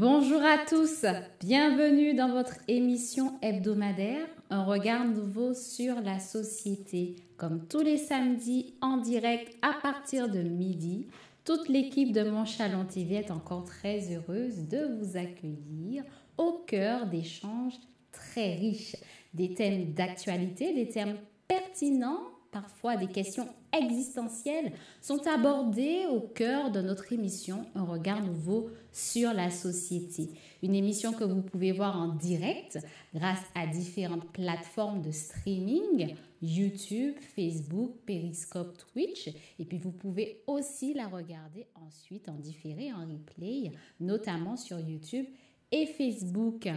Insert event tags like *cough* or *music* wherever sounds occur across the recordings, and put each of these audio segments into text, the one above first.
Bonjour à tous, bienvenue dans votre émission hebdomadaire, un regard nouveau sur la société. Comme tous les samedis en direct à partir de midi, toute l'équipe de Mon est encore très heureuse de vous accueillir au cœur d'échanges très riches, des thèmes d'actualité, des thèmes pertinents parfois des questions existentielles, sont abordées au cœur de notre émission Un regard nouveau sur la société. Une émission que vous pouvez voir en direct grâce à différentes plateformes de streaming, YouTube, Facebook, Periscope, Twitch. Et puis vous pouvez aussi la regarder ensuite en différé, en replay, notamment sur YouTube et Facebook.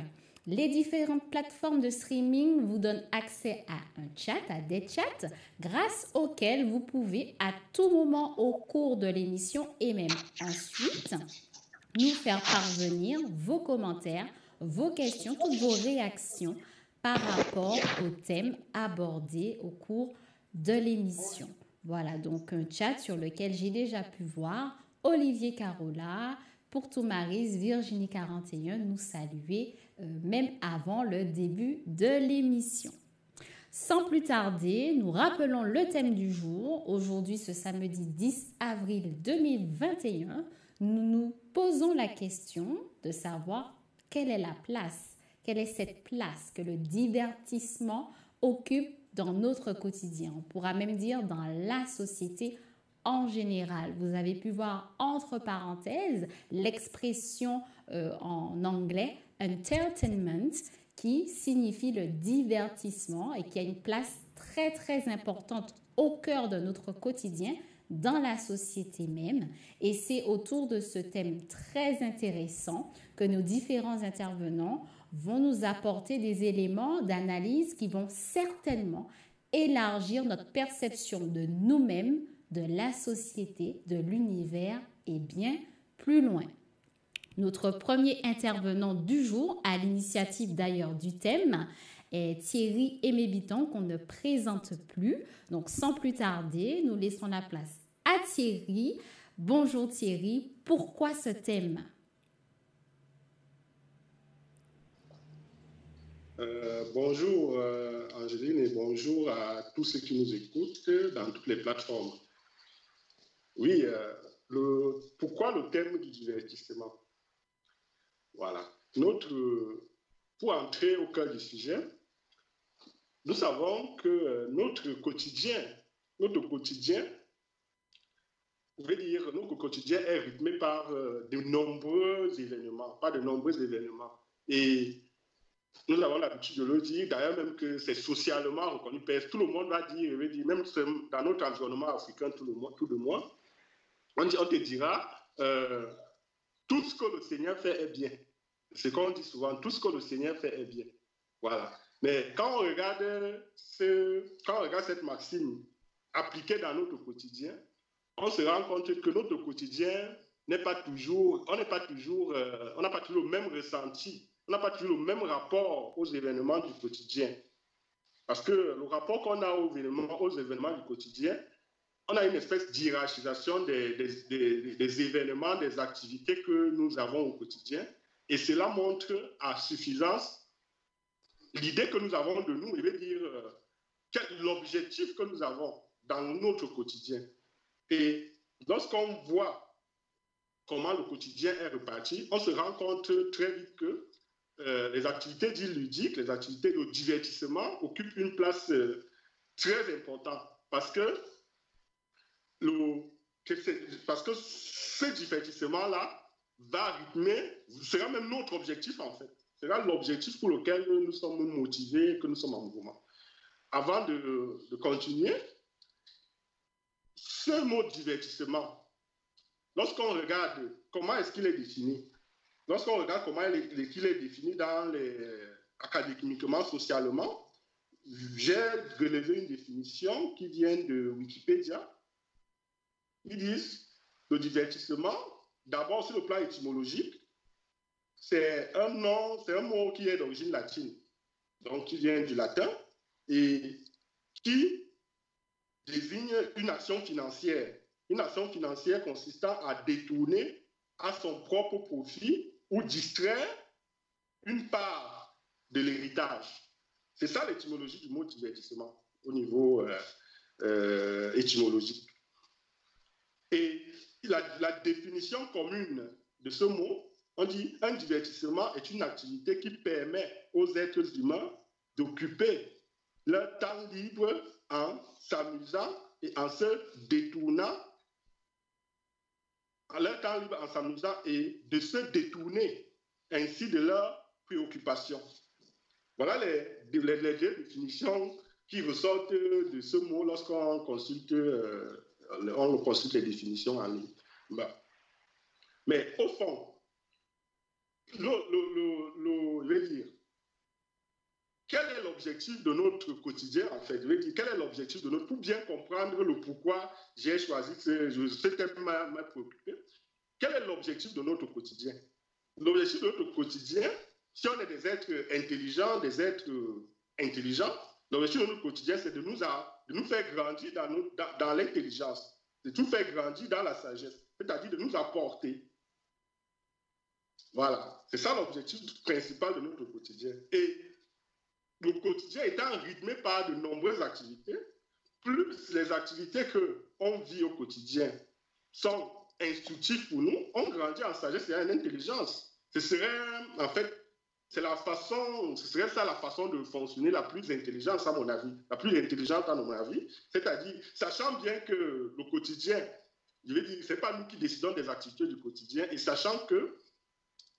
Les différentes plateformes de streaming vous donnent accès à un chat, à des chats, grâce auxquels vous pouvez à tout moment au cours de l'émission et même ensuite nous faire parvenir vos commentaires, vos questions, toutes vos réactions par rapport au thème abordé au cours de l'émission. Voilà donc un chat sur lequel j'ai déjà pu voir Olivier Carola, pour Maris, Virginie 41 nous saluer même avant le début de l'émission. Sans plus tarder, nous rappelons le thème du jour. Aujourd'hui, ce samedi 10 avril 2021, nous nous posons la question de savoir quelle est la place, quelle est cette place que le divertissement occupe dans notre quotidien. On pourra même dire dans la société en général. Vous avez pu voir entre parenthèses l'expression euh, en anglais entertainment qui signifie le divertissement et qui a une place très très importante au cœur de notre quotidien dans la société même. Et c'est autour de ce thème très intéressant que nos différents intervenants vont nous apporter des éléments d'analyse qui vont certainement élargir notre perception de nous-mêmes, de la société, de l'univers et bien plus loin. Notre premier intervenant du jour, à l'initiative d'ailleurs du thème, est Thierry Aimé-Biton qu'on ne présente plus. Donc sans plus tarder, nous laissons la place à Thierry. Bonjour Thierry, pourquoi ce thème? Euh, bonjour euh, Angéline et bonjour à tous ceux qui nous écoutent dans toutes les plateformes. Oui, euh, pourquoi le thème du divertissement? Voilà. Notre, pour entrer au cœur du sujet, nous savons que euh, notre quotidien, notre quotidien, vous pouvez dire, notre quotidien est rythmé par euh, de nombreux événements, pas de nombreux événements. Et nous avons l'habitude de le dire, d'ailleurs même que c'est socialement reconnu. Tout le monde va dire, dire même dans notre environnement africain, tout le monde, tout le monde on, te dira, euh, tout ce que le Seigneur fait est bien. C'est qu'on dit souvent, tout ce que le Seigneur fait est bien. Voilà. Mais quand on regarde, ce, quand on regarde cette maxime appliquée dans notre quotidien, on se rend compte que notre quotidien n'est pas toujours, on n'est pas toujours, euh, on n'a pas toujours le même ressenti, on n'a pas toujours le même rapport aux événements du quotidien. Parce que le rapport qu'on a aux événements, aux événements du quotidien on a une espèce d'hierarchisation des, événements, des activités que nous avons au quotidien. Et cela montre à suffisance l'idée que nous avons de nous, il veut dire euh, l'objectif que nous avons dans notre quotidien. Et lorsqu'on voit comment le quotidien est reparti, on se rend compte très vite que euh, les activités dites ludiques, les activités de divertissement occupent une place euh, très importante parce que parce que ce divertissement-là va rythmer, sera même notre objectif en fait. Sera l'objectif pour lequel nous sommes motivés, que nous sommes en mouvement. Avant de, continuer, ce mot divertissement, lorsqu'on regarde comment est-ce qu'il est défini, lorsqu'on regarde comment est, il est défini dans les, académiquement, socialement, j'ai relevé une définition qui vient de Wikipédia ils disent le divertissement, d'abord sur le plan étymologique, c'est un nom, c'est un mot qui est d'origine latine, donc qui vient du latin et qui désigne une action financière. Une action financière consistant à détourner à son propre profit ou distraire une part de l'héritage. C'est ça l'étymologie du mot divertissement au niveau euh, euh, étymologique. Et la, définition commune de ce mot, on dit un divertissement est une activité qui permet aux êtres humains d'occuper leur temps libre en s'amusant et en se détournant, leur temps libre en s'amusant et de se détourner ainsi de leurs préoccupations. Voilà les, les, définitions qui ressortent de ce mot lorsqu'on consulte, euh, on consulte les définitions en ligne. Bah. Mais au fond, le, le, le, dire, quel est l'objectif de notre quotidien, en fait? Je veux dire, quel est l'objectif de notre... Pour bien comprendre le pourquoi j'ai choisi ce thème m'a préoccupé, quel est l'objectif de notre quotidien? L'objectif de notre quotidien, si on est des êtres intelligents, des êtres intelligents, l'objectif de notre quotidien, c'est de nous, faire grandir dans l'intelligence, de nous faire grandir dans la sagesse, c'est-à-dire de nous apporter. Voilà, c'est ça l'objectif principal de notre quotidien. Et le quotidien étant rythmé par de nombreuses activités, plus les activités qu'on vit au quotidien sont instructives pour nous, on grandit en sagesse et en intelligence. Ce serait, en fait, c'est la façon, ce serait ça la façon de fonctionner la plus intelligente, à mon avis, la plus intelligente à mon avis. C'est-à-dire, sachant bien que le quotidien, je veux dire, c'est pas nous qui décidons des activités du quotidien, et sachant que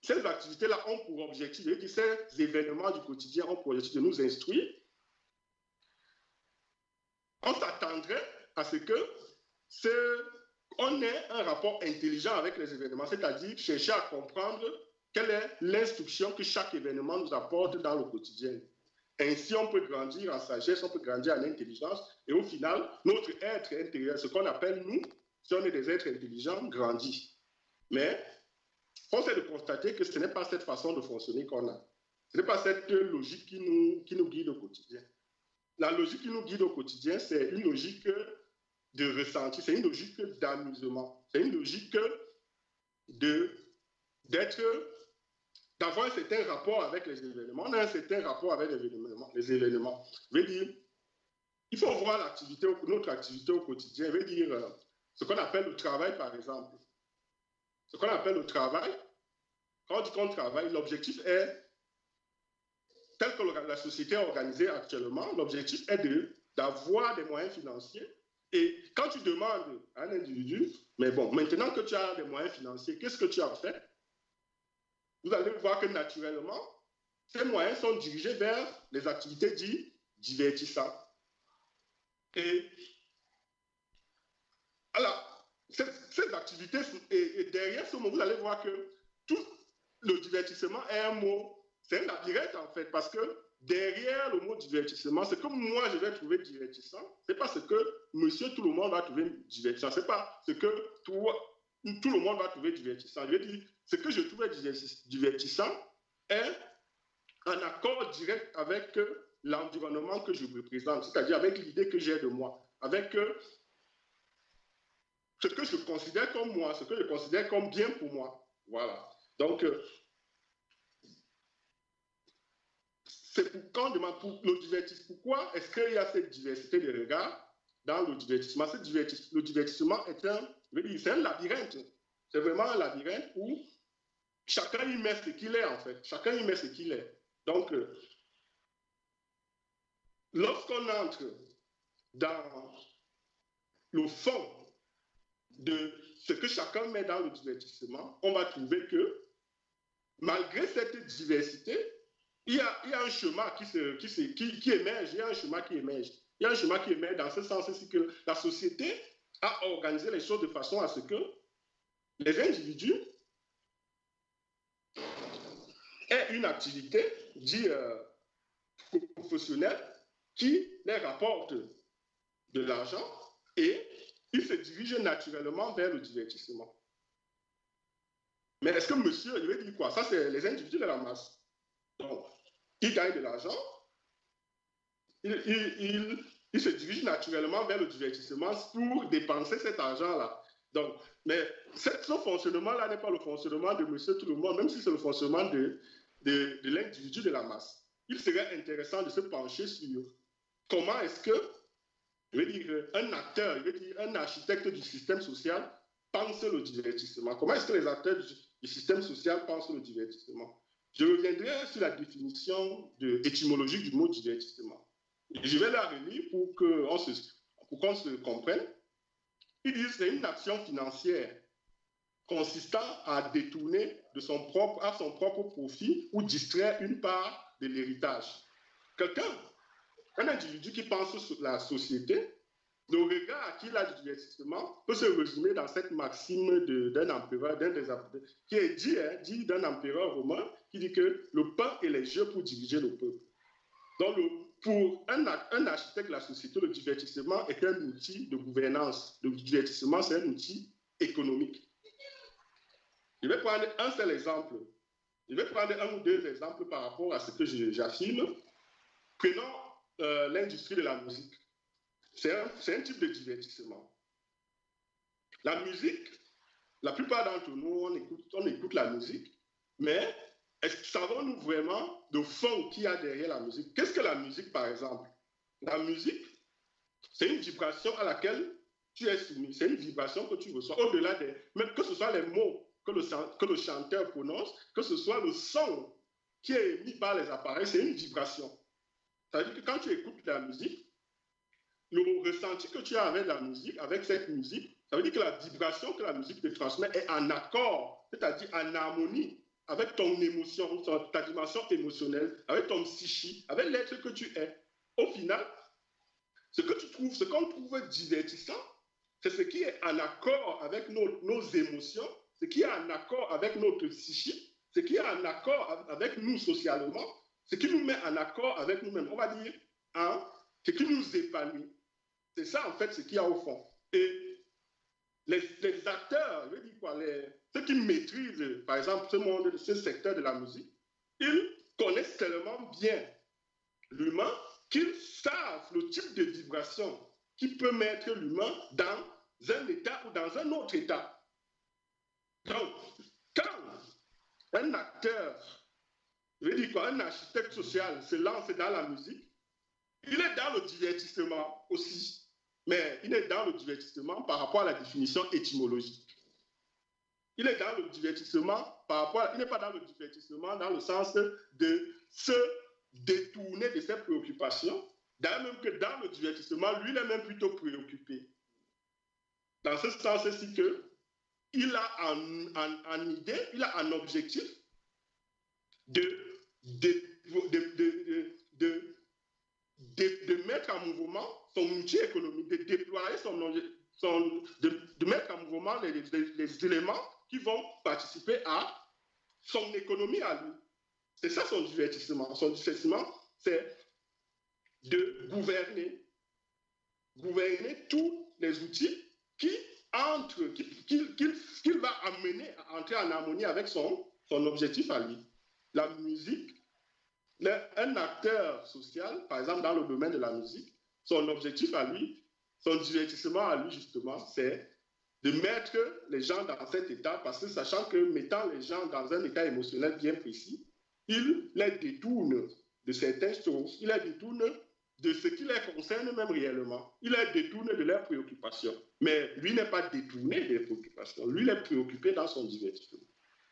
ces activités-là ont pour objectif, ces événements du quotidien ont pour objectif de nous instruire. On s'attendrait à ce que on ait un rapport intelligent avec les événements, c'est-à-dire chercher à comprendre quelle est l'instruction que chaque événement nous apporte dans le quotidien? Ainsi, on peut grandir en sagesse, on peut grandir en intelligence, et au final, notre être intérieur, ce qu'on appelle nous, si on est des êtres intelligents, grandit. Mais Force est de constater que ce n'est pas cette façon de fonctionner qu'on a. Ce n'est pas cette logique qui nous, qui nous guide au quotidien. La logique qui nous guide au quotidien, c'est une logique de ressenti, c'est une logique d'amusement, c'est une logique d'être, d'avoir un certain rapport avec les événements. On a un certain rapport avec les événements. Les événements. Je dire, il faut voir l'activité, notre activité au quotidien. Je veux dire, euh, ce qu'on appelle le travail, par exemple ce qu'on appelle le travail. Quand on dit qu'on travaille, l'objectif est, tel que la société est organisée actuellement, l'objectif est d'avoir des moyens financiers. Et quand tu demandes à un individu, mais bon, maintenant que tu as des moyens financiers, qu'est-ce que tu as fait? Vous allez voir que naturellement, ces moyens sont dirigés vers les activités dites divertissantes. Et alors, cette, activité, et, derrière ce mot, vous allez voir que tout le divertissement est un mot, c'est un labyrinthe en fait, parce que derrière le mot divertissement, c'est comme moi je vais trouver divertissant, c'est pas ce que monsieur tout le monde va trouver divertissant, c'est pas ce que toi, tout le monde va trouver divertissant. Je veux dire, ce que je trouvais divertissant est en accord direct avec l'environnement que je représente, c'est-à-dire avec l'idée que j'ai de moi, avec ce que je considère comme moi, ce que je considère comme bien pour moi. Voilà. Donc, euh, c'est pour quand demande pour le divertissement. Pourquoi est-ce qu'il y a cette diversité de regards dans le divertissement? Le divertissement est un, un labyrinthe. C'est vraiment un labyrinthe où chacun y met ce qu'il est, en fait. Chacun y met ce qu'il est. Donc, euh, lorsqu'on entre dans le fond de ce que chacun met dans le divertissement, on va trouver que malgré cette diversité, il y a, un chemin qui, émerge, il y a un chemin qui émerge. Il y a un chemin qui émerge dans ce sens aussi que la société a organisé les choses de façon à ce que les individus aient une activité dite euh, professionnelle qui les rapporte de l'argent et il se dirige naturellement vers le divertissement. Mais est-ce que monsieur, il veut dire quoi? Ça, c'est les individus de la masse. Donc, il gagne de l'argent, il, se dirige naturellement vers le divertissement pour dépenser cet argent-là. Donc, mais ce fonctionnement-là n'est pas le fonctionnement de monsieur tout le monde, même si c'est le fonctionnement de, de, l'individu de la masse. Il serait intéressant de se pencher sur comment est-ce que, je veux dire, un acteur, je veux dire, un architecte du système social pense le divertissement. Comment est-ce que les acteurs du, système social pensent le divertissement? Je reviendrai sur la définition de, étymologique du mot divertissement. je vais la relire pour qu'on se, qu'on se comprenne. Il dit c'est une action financière consistant à détourner de son propre, à son propre profit ou distraire une part de l'héritage. Quelqu'un, un individu qui pense sur la société, le regard qu'il a du divertissement peut se résumer dans cette maxime d'un empereur, d'un qui est dit, hein, dit d'un empereur romain, qui dit que le pain et les jeux pour diriger le peuple. Donc, le, pour un, architecte de la société, le divertissement est un outil de gouvernance. Le divertissement, c'est un outil économique. Je vais prendre un seul exemple. Je vais prendre un ou deux exemples par rapport à ce que j'affirme. Prenons euh, l'industrie de la musique. C'est un, type de divertissement. La musique, la plupart d'entre nous, on écoute la musique, mais savons-nous vraiment le fond qu'il y a derrière la musique? Qu'est-ce que la musique, par exemple? La musique, c'est une vibration à laquelle tu es soumis. C'est une vibration que tu reçois au-delà des. Même que ce soit les mots que le, chanteur prononce, que ce soit le son qui est émis par les appareils, c'est une vibration. C'est-à-dire que quand tu écoutes la musique, le ressenti que tu as avec la musique, avec cette musique, ça veut dire que la vibration que la musique te transmet est en accord, c'est-à-dire en harmonie avec ton émotion, ta dimension émotionnelle, avec ton psychique, avec l'être que tu es. Au final, ce que tu trouves, ce qu'on trouve divertissant, c'est ce qui est en accord avec nos, émotions, ce qui est en accord avec notre psychique, ce qui est en accord avec nous socialement, ce qui nous met en accord avec nous-mêmes. On va dire, hein, ce qui nous épanouit. C'est ça, en fait, ce qu'il y a au fond. Et les, les acteurs, je veux dire quoi, les, ceux qui maîtrisent, par exemple, ce monde, ce secteur de la musique, ils connaissent tellement bien l'humain qu'ils savent le type de vibration qui peut mettre l'humain dans un état ou dans un autre état. Donc, quand un acteur, je veux dire quoi, un architecte social se lance dans la musique, il est dans le divertissement aussi, mais il est dans le divertissement par rapport à la définition étymologique. Il est dans le divertissement par rapport, il n'est pas dans le divertissement dans le sens de se détourner de ses préoccupations. D'ailleurs, même que dans le divertissement, lui, il est même plutôt préoccupé. Dans ce sens-ci que il a en, idée, il a un objectif de, de, de, de, mettre en mouvement son outil économique, de déployer son, son de, mettre en mouvement les, les éléments qui vont participer à son économie à lui. C'est ça son divertissement. Son divertissement, c'est de gouverner, gouverner tous les outils qui entrent, qu'il va amener à entrer en harmonie avec son, son objectif à lui. La musique, un acteur social, par exemple dans le domaine de la musique, son objectif à lui, son divertissement à lui justement, c'est de mettre les gens dans cet état, parce que sachant que mettant les gens dans un état émotionnel bien précis, il les détourne de certaines choses, il les détourne de ce qui les concerne même réellement. Il les détourne de leurs préoccupations. Mais lui n'est pas détourné des préoccupations. Lui, il est préoccupé dans son divertissement.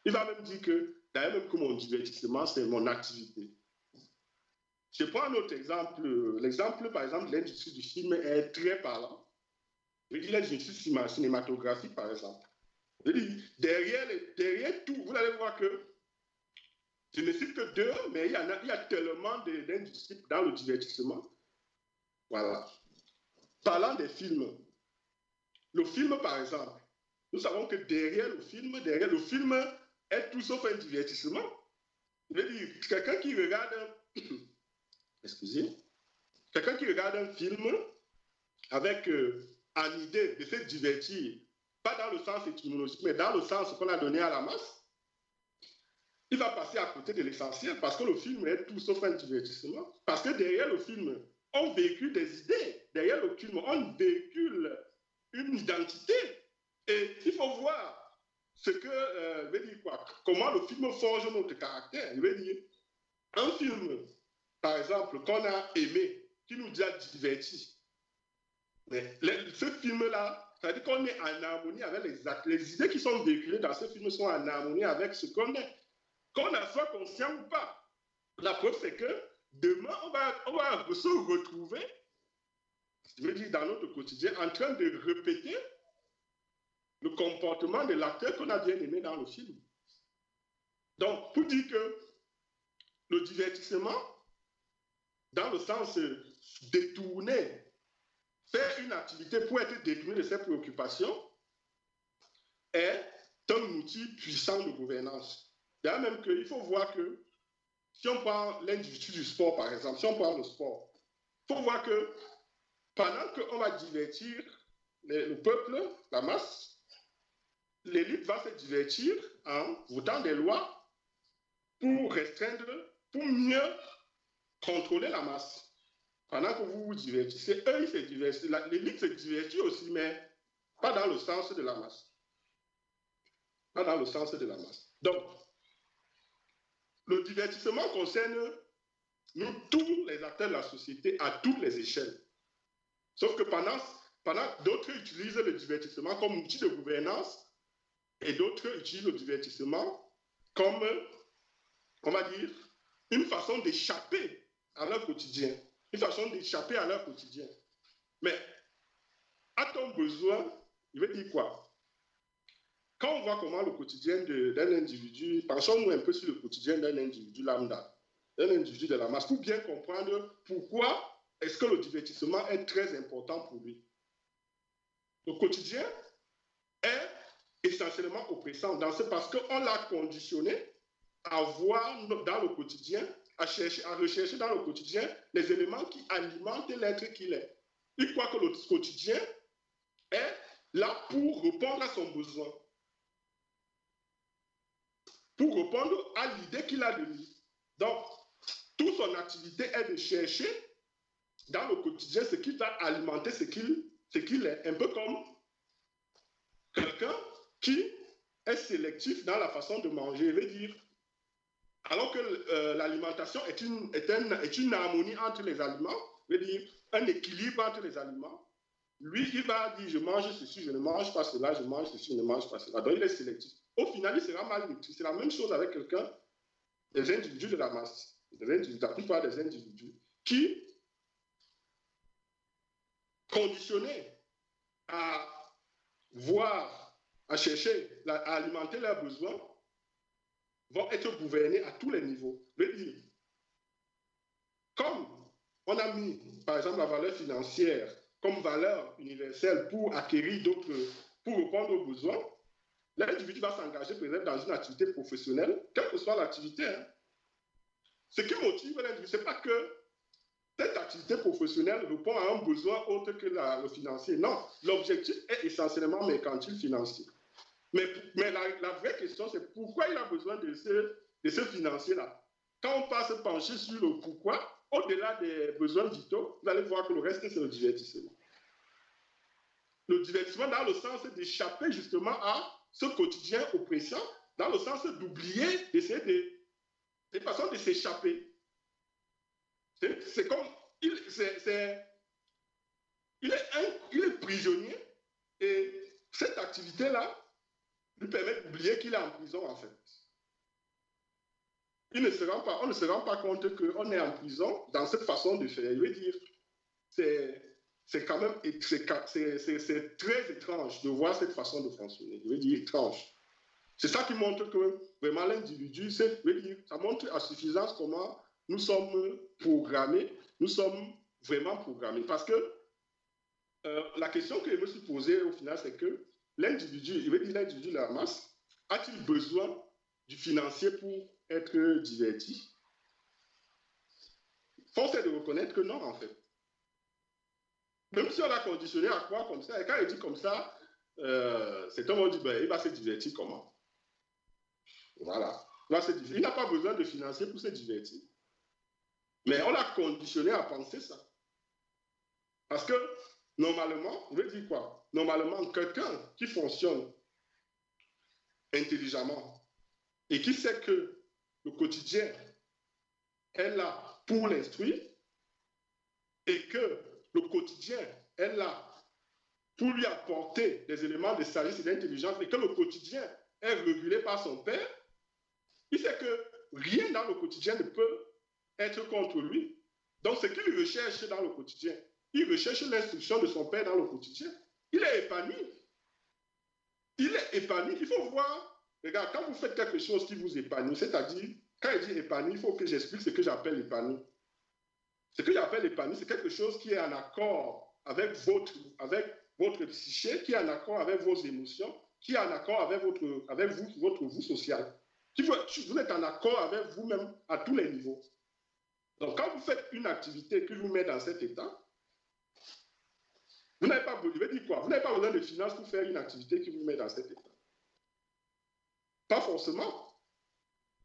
Il va même dire que, d'ailleurs, même que mon divertissement, c'est mon activité. Je prends un autre exemple. L'exemple, par exemple, de l'industrie du film est très parlant. Je dis l'industrie cinématographique, par exemple. Je dis, derrière, derrière tout, vous allez voir que je ne cite que deux, mais il y, a, il y a tellement d'industries dans le divertissement. Voilà. Parlant des films, le film, par exemple, nous savons que derrière le film, derrière le film est tout sauf un divertissement. Je veux dire, quelqu'un qui regarde un... *coughs* Excusez. Quelqu'un qui regarde un film avec euh, en idée de se divertir, pas dans le sens étymologique, mais dans le sens qu'on a donné à la masse, il va passer à côté de l'essentiel parce que le film est tout sauf un divertissement. Parce que derrière le film, on véhicule des idées. Derrière le film, on véhicule une identité. Et il faut voir ce que, euh, dire quoi, comment le film forge notre caractère. Je veux dire, un film, par exemple, qu'on a aimé, qui nous a divertis, mais ce film-là, ça veut dire qu'on est en harmonie avec les actes. Les idées qui sont véhiculées dans ce film sont en harmonie avec ce qu'on est. Qu'on en soit conscient ou pas. La preuve, c'est que demain, on va, on va se retrouver, je veux dire, dans notre quotidien, en train de répéter le comportement de l'acteur qu'on a bien aimé dans le film. Donc, pour dire que le divertissement, dans le sens détourné, faire une activité pour être détourné de ses préoccupations, est un outil puissant de gouvernance. A même faut voir que si on prend l'industrie du sport, par exemple, si on prend le sport, il faut voir que pendant qu'on va divertir le peuple, la masse, l'élite va se divertir en votant des lois pour restreindre, pour mieux contrôler la masse. Pendant que vous vous divertissez, eux, ils se divertissent. L'élite se divertit aussi, mais pas dans le sens de la masse. Pas dans le sens de la masse. Donc, le divertissement concerne nous, tous les acteurs de la société, à toutes les échelles. Sauf que pendant, pendant d'autres utilisent le divertissement comme outil de gouvernance et d'autres utilisent le divertissement comme, on va dire, une façon d'échapper à leur quotidien, une façon d'échapper à leur quotidien. Mais a-t-on besoin, il veut dire quoi? Quand on voit comment le quotidien d'un individu, pensons-nous un peu sur le quotidien d'un individu lambda, d'un individu de la masse, pour bien comprendre pourquoi est-ce que le divertissement est très important pour lui. Le quotidien est essentiellement oppressant dans ce parce qu'on l'a conditionné à voir dans le quotidien, à, chercher, à rechercher dans le quotidien les éléments qui alimentent l'être qu'il est. Il croit que le quotidien est là pour répondre à son besoin, pour répondre à l'idée qu'il a de lui. Donc, toute son activité est de chercher dans le quotidien ce qui va alimenter ce qu'il est. Un peu comme quelqu'un qui est sélectif dans la façon de manger. veut dire, alors que euh, l'alimentation est une, est, est une harmonie entre les aliments, dire un équilibre entre les aliments, lui, il va dire, je mange ceci, je ne mange pas cela, je mange ceci, je ne mange pas cela. Donc, il est sélectif. Au final, il sera mal nutri. C'est la même chose avec quelqu'un, des individus de la masse, des individus, la plupart des individus, qui, conditionnés à voir à chercher, à alimenter leurs besoins, vont être gouvernés à tous les niveaux. comme on a mis, par exemple, la valeur financière comme valeur universelle pour acquérir d'autres, pour répondre aux besoins, l'individu va s'engager, exemple, dans une activité professionnelle, quelle que soit l'activité. Hein. Ce qui motive l'individu, ce n'est pas que cette activité professionnelle répond à un besoin autre que le financier. Non, l'objectif est essentiellement mercantile financier. Mais, la, vraie question, c'est pourquoi il a besoin de ce, de ce financier-là? Quand on passe pencher sur le pourquoi, au-delà des besoins vitaux, vous allez voir que le reste, c'est le divertissement. Le divertissement dans le sens d'échapper justement à ce quotidien oppressant, dans le sens d'oublier, d'essayer de, de façon de s'échapper. C'est comme, il, est il est prisonnier et cette activité-là lui permet d'oublier qu'il est en prison, en fait. Il ne se rend pas, on ne se rend pas compte qu'on est en prison dans cette façon de faire. Je veux dire, c'est quand même c'est très étrange de voir cette façon de fonctionner. Je veux dire étrange. C'est ça qui montre que vraiment l'individu, ça montre à suffisance comment nous sommes programmés, nous sommes vraiment programmés. Parce que euh, la question que je me suis posée au final, c'est que l'individu, il veut dire l'individu la masse, a-t-il besoin du financier pour être diverti? Force est de reconnaître que non, en fait. Même si on l'a conditionné à croire comme ça, et quand il dit comme ça, euh, c'est un dit, ben, il va se divertir comment? Voilà. Il n'a pas besoin de financier pour se divertir. Mais on l'a conditionné à penser ça. Parce que Normalement, veux dire quoi? Normalement, quelqu'un qui fonctionne intelligemment et qui sait que le quotidien est là pour l'instruire et que le quotidien est là pour lui apporter des éléments de sagesse et d'intelligence et que le quotidien est régulé par son père, il sait que rien dans le quotidien ne peut être contre lui. Donc, ce qu'il recherche dans le quotidien, il recherche l'instruction de son père dans le quotidien. Il est épanoui. Il est épanoui. Il faut voir, regarde, quand vous faites quelque chose qui vous épanouit, c'est-à-dire, quand il dit épanoui, il faut que j'explique ce que j'appelle épanoui. Ce que j'appelle épanoui, c'est quelque chose qui est en accord avec votre, psyché, qui est en accord avec vos émotions, qui est en accord avec, votre, avec vous, votre vous social. Vous êtes en accord avec vous-même à tous les niveaux. Donc, quand vous faites une activité qui vous met dans cet état, vous n'avez pas, je dire quoi Vous n'avez pas besoin de finances pour faire une activité qui vous met dans cet état. Pas forcément.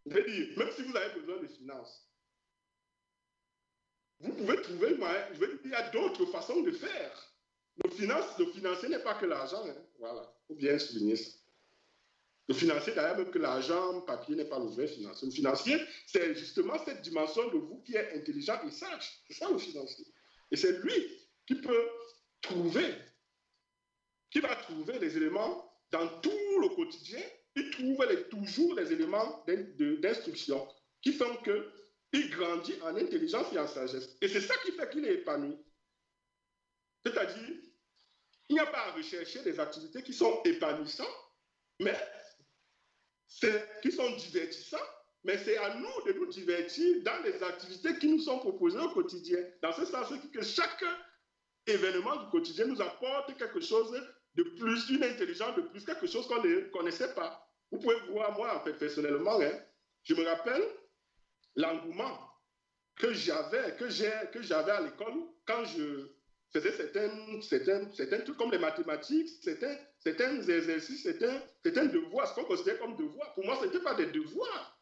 Je veux dire, même si vous avez besoin de finances, vous pouvez trouver, je veux dire, il y a d'autres façons de faire. Le, finance, le financier n'est pas que l'argent. Hein. Voilà, il faut bien souligner ça. Le financier, d'ailleurs, même que l'argent, papier n'est pas le vrai financier. Le financier, c'est justement cette dimension de vous qui est intelligent et sage. C'est ça le financier. Et c'est lui qui peut trouver, qui va trouver les éléments dans tout le quotidien. Il trouve toujours les éléments d'instruction qui font qu'il grandit en intelligence et en sagesse. Et c'est ça qui fait qu'il est épanoui. C'est-à-dire, il n'y a pas à rechercher des activités qui sont épanouissantes, mais qui sont divertissants, mais c'est à nous de nous divertir dans les activités qui nous sont proposées au quotidien. Dans ce sens que chaque événement du quotidien nous apporte quelque chose de plus, une intelligence de plus, quelque chose qu'on ne connaissait pas. Vous pouvez voir, moi, personnellement, hein, je me rappelle l'engouement que j'avais, que j'avais à l'école quand je faisais certains, certains, certains trucs comme les mathématiques, certains, certains exercices, certains, certains devoirs, ce qu'on considère comme devoirs. Pour moi, ce n'était pas des devoirs.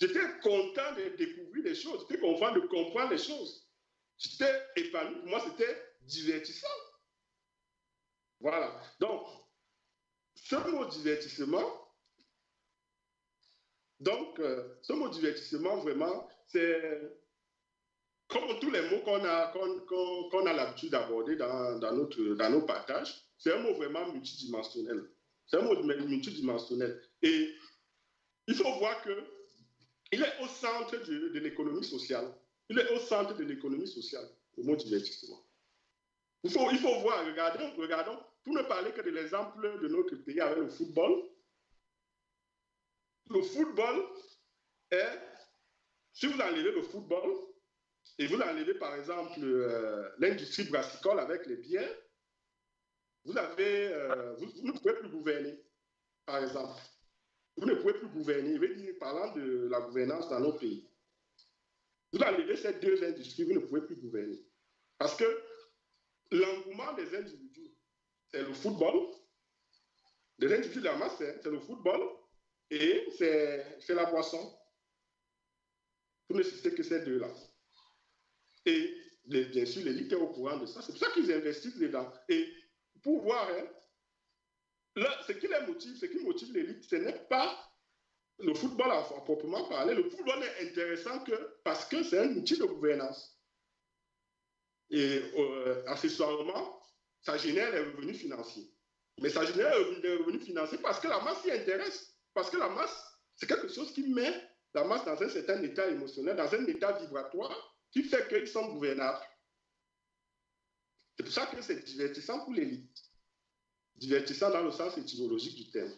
J'étais content de découvrir des choses, j'étais content de comprendre les choses. J'étais épanoui. Pour moi, c'était divertissant. Voilà. Donc, ce mot divertissement, donc, euh, ce mot divertissement, vraiment, c'est comme tous les mots qu'on a, qu'on, a l'habitude d'aborder dans, dans, notre, dans nos partages, c'est un mot vraiment multidimensionnel. C'est un mot multidimensionnel. Et il faut voir que il est au centre de, de l'économie sociale. Il est au centre de l'économie sociale, le mot divertissement. Il faut, il faut voir, regardons, regardons, pour ne parler que de l'exemple de notre pays avec le football. Le football est, si vous enlevez le football et vous enlevez par exemple euh, l'industrie brassicole avec les bières, vous, avez, euh, vous, ne pouvez plus gouverner, par exemple. Vous ne pouvez plus gouverner, je veux dire, parlant de la gouvernance dans nos pays. Vous enlevez ces deux industries, vous ne pouvez plus gouverner. Parce que l'engouement des individus, c'est le football. Des individus de la masse, c'est le football et c'est la boisson. Vous ne citez que ces deux-là. Et bien sûr, l'élite est au courant de ça. C'est pour ça qu'ils investissent dedans. Et pour voir, hein, ce qui les motive, ce qui motive l'élite, ce n'est pas le football à, proprement parler. Le football n'est intéressant que parce que c'est un outil de gouvernance. Et euh, accessoirement, ça génère des revenus financiers. Mais ça génère des revenus financiers parce que la masse s'y intéresse. Parce que la masse, c'est quelque chose qui met la masse dans un certain état émotionnel, dans un état vibratoire qui fait qu'ils sont gouvernables. C'est pour ça que c'est divertissant pour l'élite. Divertissant dans le sens étymologique du terme.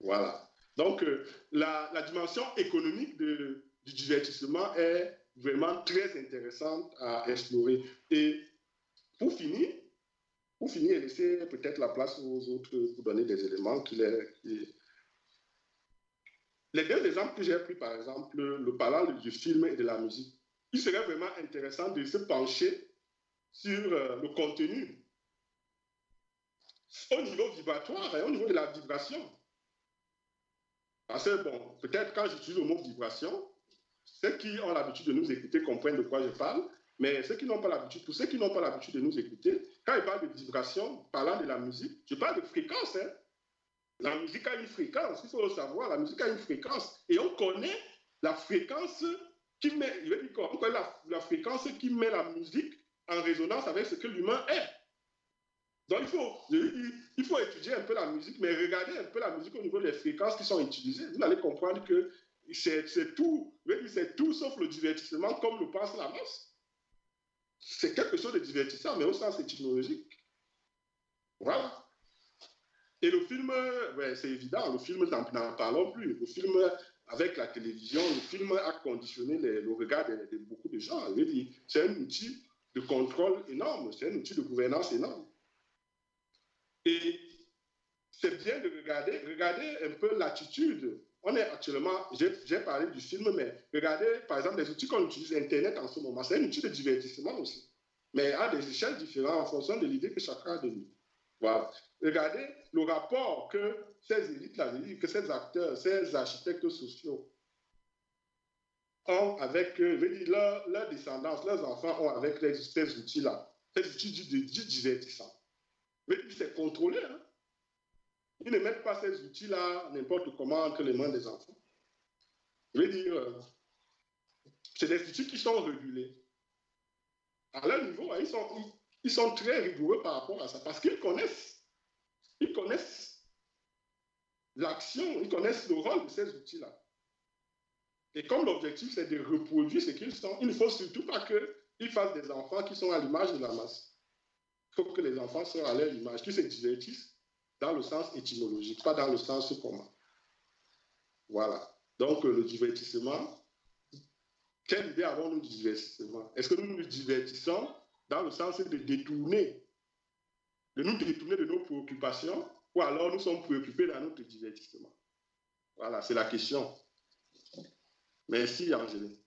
Voilà. Donc, euh, la, dimension économique du divertissement est vraiment très intéressante à explorer. Et pour finir, pour finir, laisser peut-être la place aux autres pour donner des éléments qui les, les deux exemples que j'ai pris, par exemple, le parlant du film et de la musique, il serait vraiment intéressant de se pencher sur euh, le contenu au niveau vibratoire et au niveau de la vibration. Parce que, bon, peut-être quand j'utilise le mot vibration, ceux qui ont l'habitude de nous écouter comprennent de quoi je parle. Mais ceux qui n'ont pas l'habitude, pour ceux qui n'ont pas l'habitude de nous écouter, quand ils parlent de vibration, parlant de la musique, je parle de fréquence. Hein. La musique a une fréquence, il faut le savoir, la musique a une fréquence. Et on connaît la fréquence qui met, on connaît la, fréquence qui met la musique en résonance avec ce que l'humain est. Donc il faut, il faut étudier un peu la musique, mais regarder un peu la musique au niveau des fréquences qui sont utilisées. Vous allez comprendre que c'est tout, c'est tout sauf le divertissement comme le pense la masse. C'est quelque chose de divertissant, mais au sens étymologique. Voilà. Et le film, c'est évident, le film, n'en parlons plus. Le film, avec la télévision, le film a conditionné le regard de, beaucoup de gens. C'est un outil de contrôle énorme, c'est un outil de gouvernance énorme. Et c'est bien de regarder, regarder un peu l'attitude. On est actuellement, j'ai parlé du film, mais regardez par exemple les outils qu'on utilise, Internet en ce moment, c'est un outil de divertissement aussi, mais à des échelles différentes en fonction de l'idée que chacun a de. Voilà. Regardez le rapport que ces élites-là, que ces acteurs, ces architectes sociaux ont avec euh, leur, leur, descendance, leurs enfants ont avec ces outils-là, ces outils du, divertissement. C'est contrôlé. Hein? Ils ne mettent pas ces outils-là n'importe comment entre les mains des enfants. Je veux dire, euh, c'est des outils qui sont régulés. À leur niveau, hein, ils sont, très rigoureux par rapport à ça parce qu'ils connaissent, ils connaissent l'action, ils connaissent le rôle de ces outils-là. Et comme l'objectif, c'est de reproduire ce qu'ils sont, il ne faut surtout pas qu'ils fassent des enfants qui sont à l'image de la masse. Il faut que les enfants soient à leur image, qu'ils se divertissent dans le sens étymologique, pas dans le sens commun. Voilà. Donc, le divertissement, quelle idée avons-nous du divertissement? Est-ce que nous nous divertissons dans le sens de détourner, de nous détourner de nos préoccupations, ou alors nous sommes préoccupés dans notre divertissement? Voilà, c'est la question. Merci, Angélique.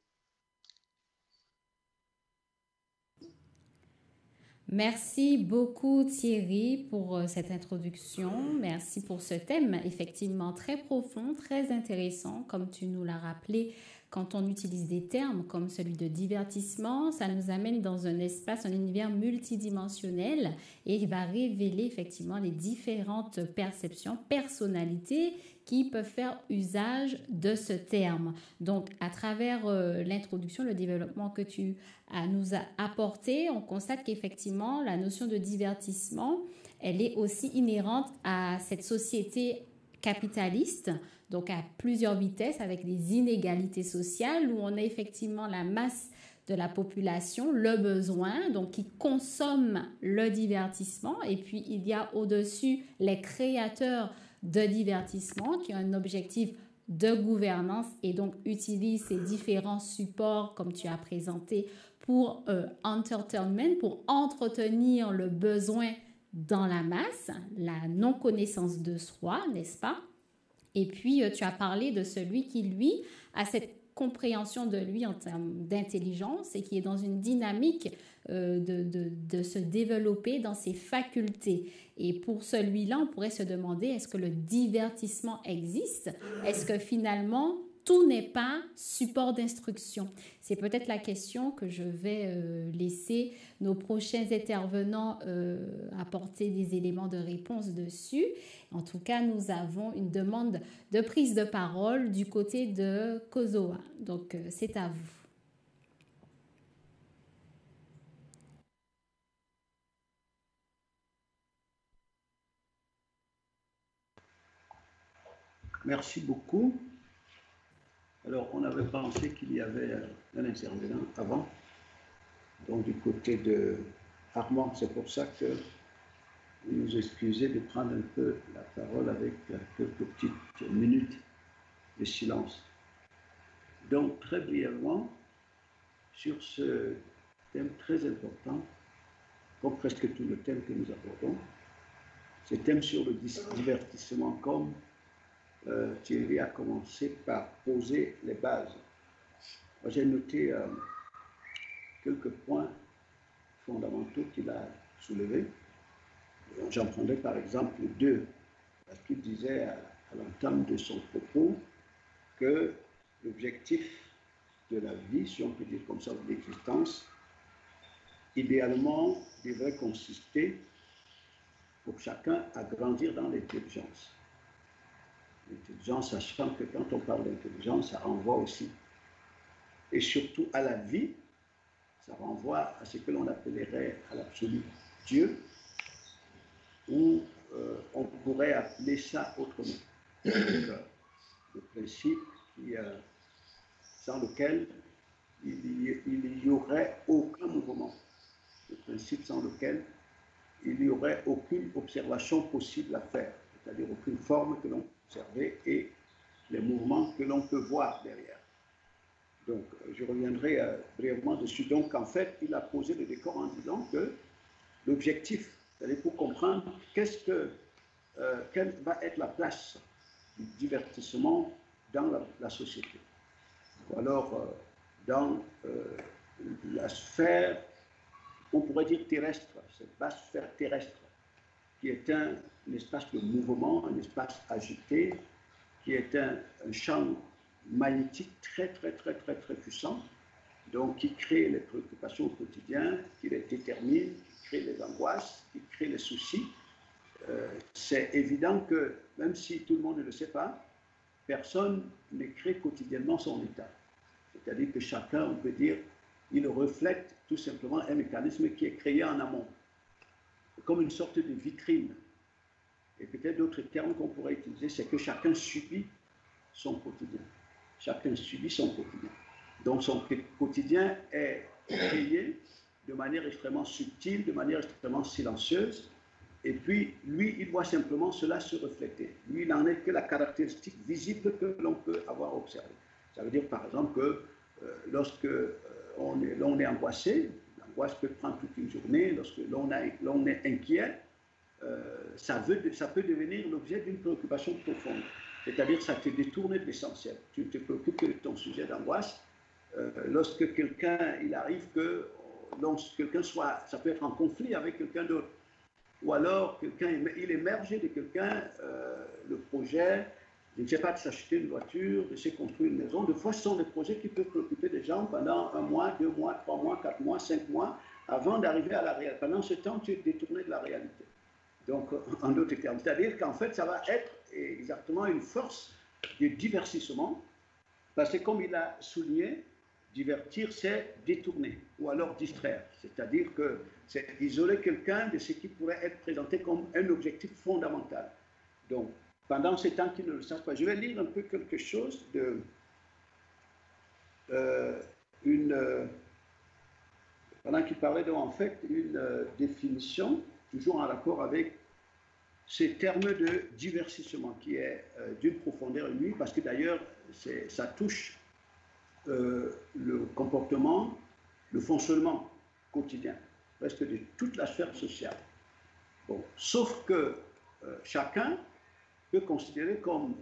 Merci beaucoup Thierry pour euh, cette introduction. Merci pour ce thème effectivement très profond, très intéressant, comme tu nous l'as rappelé. Quand on utilise des termes comme celui de divertissement, ça nous amène dans un espace, un univers multidimensionnel et il va révéler effectivement les différentes perceptions, personnalités qui peuvent faire usage de ce terme. Donc, à travers euh, l'introduction, le développement que tu as, nous as apporté, on constate qu'effectivement, la notion de divertissement, elle est aussi inhérente à cette société capitaliste donc à plusieurs vitesses avec des inégalités sociales où on a effectivement la masse de la population, le besoin, donc qui consomme le divertissement, et puis il y a au-dessus les créateurs de divertissement qui ont un objectif de gouvernance et donc utilisent ces différents supports comme tu as présenté pour euh, entertainment, pour entretenir le besoin dans la masse, la non-connaissance de soi, n'est-ce pas? Et puis, euh, tu as parlé de celui qui, lui, a cette compréhension de lui en termes d'intelligence et qui est dans une dynamique euh, de, se développer dans ses facultés. Et pour celui-là, on pourrait se demander, est-ce que le divertissement existe? Est-ce que finalement, tout n'est pas support d'instruction? C'est peut-être la question que je vais euh, laisser nos prochains intervenants euh, apporter des éléments de réponse dessus. En tout cas, nous avons une demande de prise de parole du côté de Kozoa. Donc, c'est à vous. Merci beaucoup. Alors, on avait pensé qu'il y avait un intervenant avant, donc du côté de Armand. C'est pour ça que vous nous excusez de prendre un peu la parole avec quelques petites minutes de silence. Donc, très brièvement, sur ce thème très important, comme presque tout le thème que nous abordons, ce thème sur le divertissement comme euh, Thierry a commencé par poser les bases. J'ai noté euh, quelques points fondamentaux qu'il a soulevés. J'en prendrai par exemple deux, parce qu'il disait à, à l'entame de son propos que l'objectif de la vie, si on peut dire comme ça, de l'existence, idéalement, devrait consister pour chacun à grandir dans l'intelligence. L'intelligence, sachant que quand on parle d'intelligence, ça renvoie aussi, et surtout à la vie, ça renvoie à ce que l'on appellerait à l'absolu Dieu, ou euh, on pourrait appeler ça autrement. le principe euh, sans lequel il n'y aurait aucun mouvement. Le principe sans lequel il n'y aurait aucune observation possible à faire, c'est-à-dire aucune forme que l'on observer et les mouvements que l'on peut voir derrière. Donc, je reviendrai euh, brièvement dessus. Donc, en fait, il a posé le décor en disant que l'objectif, c'est-à-dire pour comprendre qu'est-ce que, euh, quelle va être la place du divertissement dans la, société. Ou alors, euh, dans la sphère on pourrait dire terrestre, cette vaste sphère terrestre, qui est un, espace de mouvement, un espace agité, qui est un, champ magnétique très, très, très, très, très puissant, donc qui crée les préoccupations au quotidien, qui les détermine, qui crée les angoisses, qui crée les soucis. Euh, c'est évident que, même si tout le monde ne le sait pas, personne ne crée quotidiennement son état. C'est-à-dire que chacun, on peut dire, il reflète tout simplement un mécanisme qui est créé en amont, comme une sorte de vitrine. Et peut-être d'autres termes qu'on pourrait utiliser, c'est que chacun subit son quotidien. Chacun subit son quotidien. Donc son quotidien est créé de manière extrêmement subtile, de manière extrêmement silencieuse. Et puis, lui, il voit simplement cela se refléter. Lui, il n'en est que la caractéristique visible que l'on peut avoir observée. Ça veut dire, par exemple, que euh, lorsque euh, on est, angoissé, l'angoisse peut prendre toute une journée, lorsque l'on, est inquiet, euh, ça, veut, ça peut devenir l'objet d'une préoccupation profonde. C'est-à-dire ça te détourne de l'essentiel. Tu te préoccupes que de ton sujet d'angoisse. Euh, lorsque quelqu'un, il arrive que quelqu'un soit, ça peut être en conflit avec quelqu'un d'autre, ou alors quelqu'un, il émerge de quelqu'un euh, le projet je ne sais pas, de s'acheter une voiture, de se construire une maison. De fois, ce sont des projets qui peuvent préoccuper des gens pendant un mois, deux mois, trois mois, quatre mois, cinq mois, avant d'arriver à la réalité. Pendant ce temps, tu es détourné de la réalité. Donc, en d'autres termes, c'est-à-dire qu'en fait, ça va être exactement une force de diversissement, parce que comme il a souligné, divertir, c'est détourner ou alors distraire. C'est-à-dire que c'est isoler quelqu'un de ce qui pourrait être présenté comme un objectif fondamental. Donc, pendant ces temps qu'ils ne le savent pas. Je vais lire un peu quelque chose de euh, une. Euh, pendant qu'il parlait, donc, en fait, une euh, définition, toujours en rapport avec ces termes de divertissement, qui est d'une profondeur nuit, parce que d'ailleurs, ça touche le comportement, le fonctionnement quotidien, presque de toute la sphère sociale. Bon, sauf que chacun peut considérer comme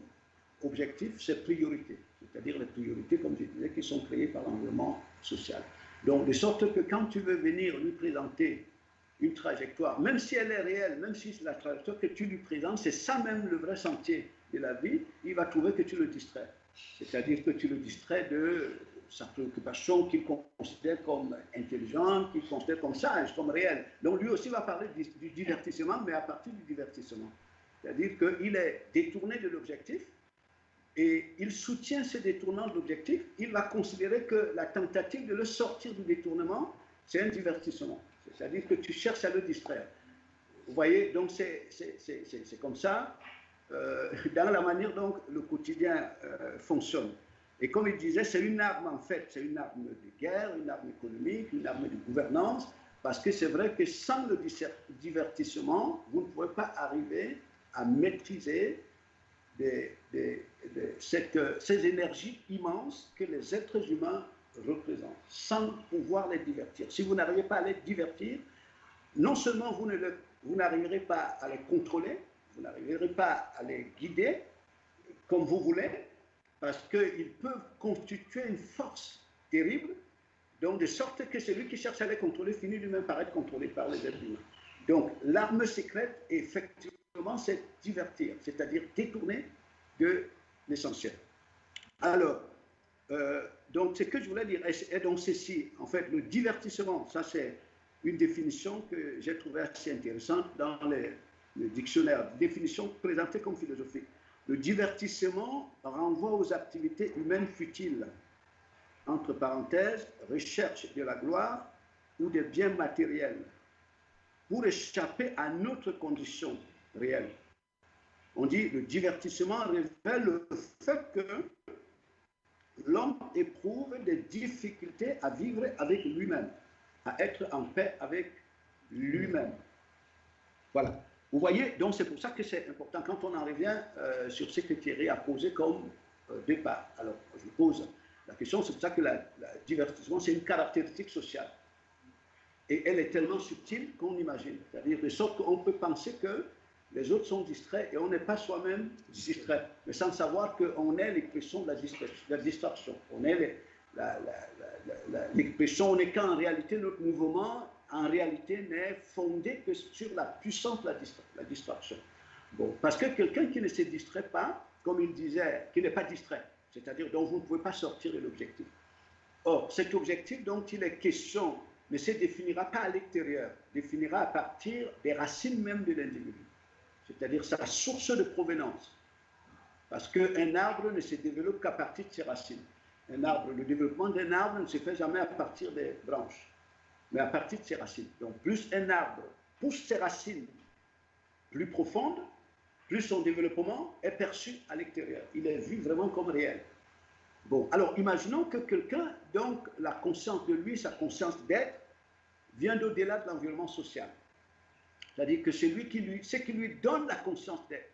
objectif ses priorités, c'est-à-dire les priorités, comme je disais, qui sont créées par l'environnement social. Donc, de sorte que quand tu veux venir lui présenter une trajectoire, même si elle est réelle, même si la trajectoire que tu lui présentes, c'est ça même le vrai sentier de la vie, il va trouver que tu le distrais. C'est-à-dire que tu le distrais de sa préoccupation qu'il considère comme intelligente, qu'il considère comme sage, comme réelle. Donc lui aussi va parler du divertissement, mais à partir du divertissement. C'est-à-dire qu'il est détourné de l'objectif et il soutient ce détournement de l'objectif. Il va considérer que la tentative de le sortir du détournement, c'est un divertissement. C'est-à-dire que tu cherches à le distraire. Vous voyez, donc c'est comme ça, euh, dans la manière dont le quotidien euh, fonctionne. Et comme il disait, c'est une arme en fait, c'est une arme de guerre, une arme économique, une arme de gouvernance, parce que c'est vrai que sans le divertissement, vous ne pouvez pas arriver à maîtriser ces énergies immenses que les êtres humains représentent, sans pouvoir les divertir. Si vous n'arrivez pas à les divertir, non seulement vous, n'arriverez pas à les contrôler, vous n'arriverez pas à les guider comme vous voulez, parce qu'ils peuvent constituer une force terrible, de sorte que celui qui cherche à les contrôler finit lui-même par être contrôlé par les êtres humains. Donc l'arme secrète est effectivement c'est divertir, c'est-à-dire détourner de l'essentiel. Alors, euh, donc, ce que je voulais dire, et donc ceci, en fait, le divertissement, ça c'est une définition que j'ai trouvée assez intéressante dans le dictionnaire. Définition présentée comme philosophique. Le divertissement renvoie aux activités humaines futiles, entre parenthèses, recherche de la gloire ou des biens matériels, pour échapper à notre condition réelle. On dit le divertissement révèle le fait que l'homme éprouve des difficultés à vivre avec lui-même, à être en paix avec lui-même. Voilà. Vous voyez, donc c'est pour ça que c'est important quand on en revient euh, sur ce que Thierry a posé comme euh, départ. Alors, je pose la question, c'est pour ça que le divertissement, c'est une caractéristique sociale. Et elle est tellement subtile qu'on imagine. C'est-à-dire de sorte qu'on peut penser que les autres sont distraits et on n'est pas soi-même distrait, mais sans savoir qu'on est l'expression de la, distraction. On est l'expression, on n'est qu'en réalité notre mouvement, en réalité, n'est fondé que sur la puissance de la, distraction. Bon, parce que quelqu'un qui ne se distrait pas, comme il disait, qui n'est pas distrait, c'est-à-dire dont vous ne pouvez pas sortir de l'objectif. Or, cet objectif dont il est question ne se définira pas à l'extérieur, définira à partir des racines même de l'individu c'est-à-dire sa source de provenance. Parce qu'un arbre ne se développe qu'à partir de ses racines. Un arbre, le développement d'un arbre ne se fait jamais à partir des branches, mais à partir de ses racines. Donc plus un arbre pousse ses racines plus profondes, plus son développement est perçu à l'extérieur. Il est vu vraiment comme réel. Bon, alors imaginons que quelqu'un, donc la conscience de lui, sa conscience d'être, vient d'au-delà de l'environnement social. C'est-à-dire que qui lui, ce qui lui donne la conscience d'être,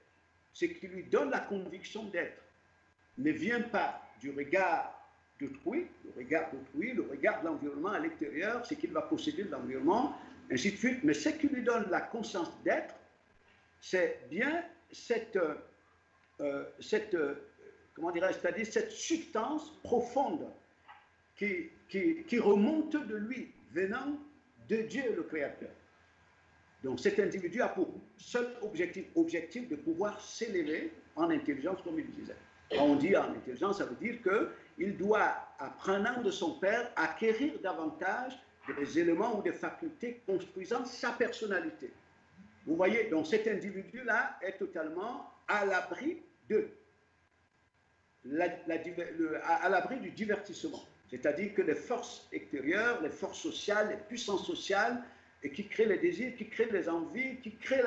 ce qui lui donne la conviction d'être, ne vient pas du regard d'autrui, le regard d'autrui, le regard de l'environnement à l'extérieur, ce qu'il va posséder de l'environnement, ainsi de suite. Mais ce qui lui donne la conscience d'être, c'est bien cette, euh, cette euh, comment c'est-à-dire cette substance profonde qui, qui remonte de lui, venant de Dieu le Créateur. Donc cet individu a pour seul objectif, objectif de pouvoir s'élever en intelligence, comme il disait. Quand on dit en intelligence, ça veut dire qu'il doit, apprenant de son père, acquérir davantage des éléments ou des facultés construisant sa personnalité. Vous voyez, donc cet individu-là est totalement à l'abri de à l'abri du divertissement. C'est-à-dire que les forces extérieures, les forces sociales, les puissances sociales et qui crée les désirs, qui crée les envies, qui crée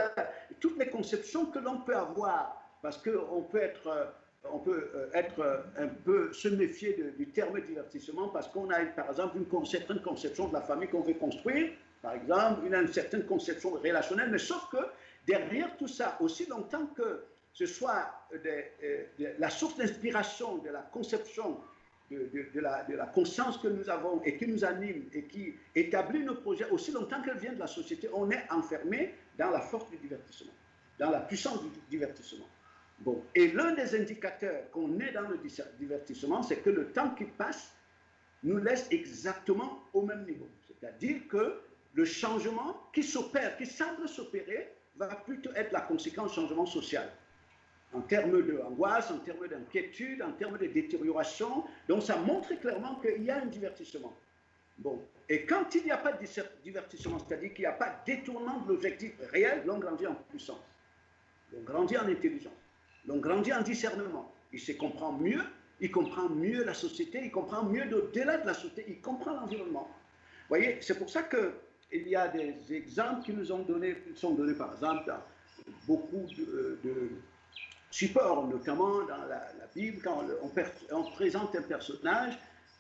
toutes les conceptions que l'on peut avoir. Parce qu'on peut être, on peut euh, être euh, un peu se méfier du terme divertissement parce qu'on a par exemple une certaine conception de la famille qu'on veut construire, par exemple, une, certaine conception relationnelle, mais sauf que derrière tout ça, aussi longtemps que ce soit euh, la source d'inspiration de la conception de, la, conscience que nous avons et qui nous anime et qui établit nos projets, aussi longtemps qu'elle vient de la société, on est enfermé dans la force du divertissement, dans la puissance du divertissement. Bon. Et l'un des indicateurs qu'on est dans le divertissement, c'est que le temps qui passe nous laisse exactement au même niveau. C'est-à-dire que le changement qui s'opère, qui semble s'opérer, va plutôt être la conséquence du changement social en termes d'angoisse, en termes d'inquiétude, en termes de détérioration. Donc ça montre clairement qu'il y a un divertissement. Bon. Et quand il n'y a pas de divertissement, c'est-à-dire qu'il n'y a pas de détournement de l'objectif réel, l'on grandit en puissance, l'on grandit en intelligence, l'on grandit en discernement. Il se comprend mieux, il comprend mieux la société, il comprend mieux au-delà de la société, il comprend l'environnement. Vous voyez, c'est pour ça qu'il y a des exemples qui nous ont donné, sont donnés par exemple dans beaucoup de support, notamment dans la, Bible, quand on, présente un personnage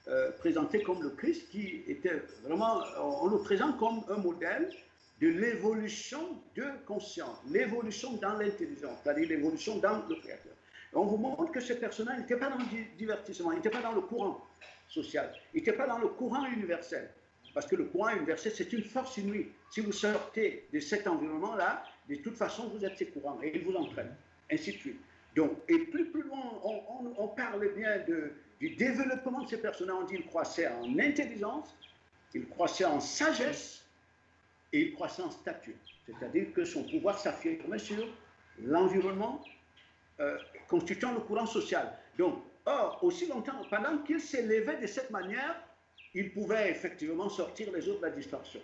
euh, présenté comme le Christ, qui était vraiment, on, le présente comme un modèle de l'évolution de conscience, l'évolution dans l'intelligence, c'est-à-dire l'évolution dans le Créateur. on vous montre que ce personnage n'était pas dans le divertissement, il n'était pas dans le courant social, il n'était pas dans le courant universel. Parce que le courant universel, c'est une force inouïe. Si vous sortez de cet environnement-là, de toute façon, vous êtes ces courants et il vous entraîne ainsi de suite. Donc, et plus, plus loin, on, parle bien du développement de ces personnages. On dit qu'il croissait en intelligence, il croissait en sagesse et il croissait en stature. C'est-à-dire que son pouvoir s'affirmait sur l'environnement euh, constituant le courant social. Donc, or, aussi longtemps, pendant qu'il s'élevait de cette manière, il pouvait effectivement sortir les autres de la distraction.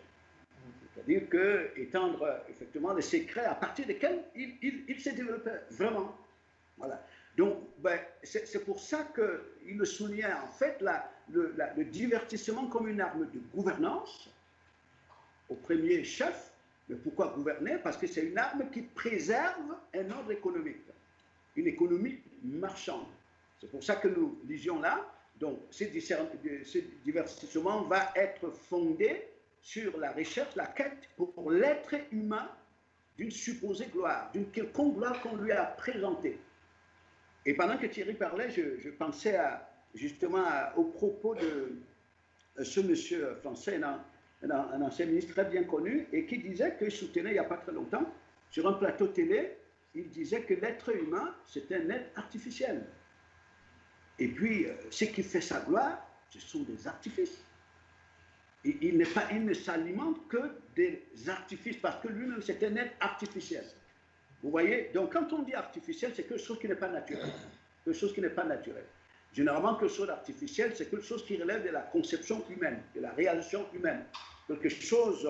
C'est-à-dire que étendre effectivement les secrets à partir desquels il, il, il s'est développé vraiment. Voilà. Donc, ben, c'est pour ça qu'il le soulignait en fait la, le, le, divertissement comme une arme de gouvernance au premier chef. Mais pourquoi gouverner? Parce que c'est une arme qui préserve un ordre économique, une économie marchande. C'est pour ça que nous disions là, donc ce divertissement va être fondé sur la recherche, la quête pour l'être humain d'une supposée gloire, d'une quelconque gloire qu'on lui a présentée. Et pendant que Thierry parlait, je, pensais à, justement aux propos de ce monsieur français, un, un, ancien ministre très bien connu, et qui disait qu'il soutenait il n'y a pas très longtemps, sur un plateau télé, il disait que l'être humain, c'est un être artificiel. Et puis, euh, ce qui fait sa gloire, ce sont des artifices. Il, ne s'alimente que des artifices, parce que lui-même, c'est un être artificiel. Vous voyez? Donc, quand on dit artificiel, c'est quelque chose qui n'est pas naturel. Quelque chose qui n'est pas naturel. Généralement, quelque chose d'artificiel, c'est quelque chose qui relève de la conception humaine, de la réalisation humaine. Quelque chose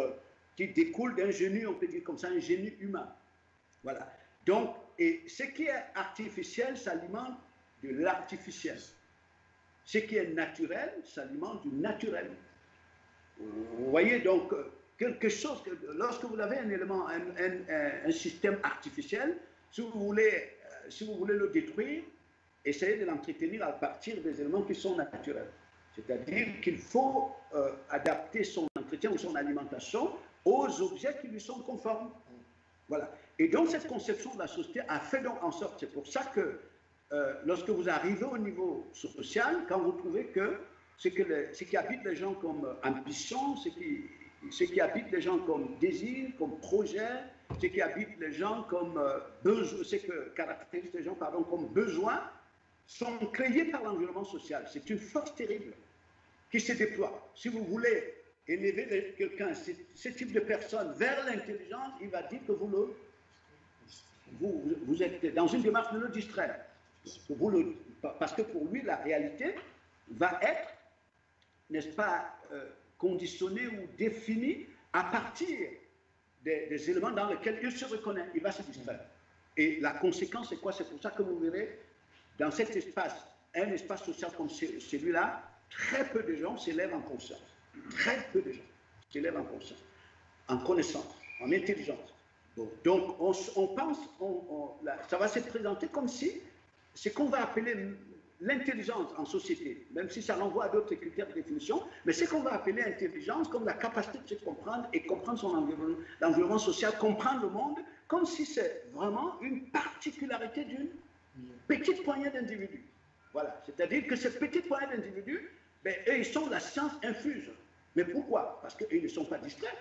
qui découle d'un génie, on peut dire comme ça, un génie humain. Voilà. Donc, et ce qui est artificiel s'alimente de l'artificiel. Ce qui est naturel s'alimente du naturel. Vous voyez donc quelque chose, que, lorsque vous avez un élément, un, un, système artificiel, si vous, voulez, euh, si vous voulez le détruire, essayez de l'entretenir à partir des éléments qui sont naturels. C'est-à-dire qu'il faut euh, adapter son entretien ou son alimentation aux objets qui lui sont conformes. Voilà. Et donc cette conception de la société a fait donc en sorte, c'est pour ça que euh, lorsque vous arrivez au niveau social, quand vous trouvez que ce, qui habite les gens comme ambition, ce qui, habite les gens comme désir, comme projet, ce qui habite les gens comme euh, besoin, ce que caractérise les gens pardon, comme besoin, sont créés par l'environnement social. C'est une force terrible qui se déploie. Si vous voulez élever quelqu'un, ce, type de personne, vers l'intelligence, il va dire que vous, êtes dans une démarche de le distraire. Parce que pour lui, la réalité va être, n'est-ce pas, euh, conditionnée ou définie à partir des, éléments dans lesquels il se reconnaît. Il va se distraire. Et la conséquence, c'est quoi? C'est pour ça que vous verrez, dans cet espace, un espace social comme celui-là, très peu de gens s'élèvent en conscience. Très peu de gens s'élèvent en conscience, en connaissance, en intelligence. donc, on, pense, ça va se présenter comme si ce qu'on va appeler l'intelligence en société, même si ça renvoie à d'autres critères de définition, mais ce qu'on va appeler intelligence comme la capacité de se comprendre et comprendre son environnement, l'environnement social, comprendre le monde, comme si c'est vraiment une particularité d'une petite poignée d'individus. Voilà, c'est-à-dire que cette petite poignée d'individus, ben, eux, ils sont la science infuse. Mais pourquoi? Parce qu'ils ne sont pas distraits.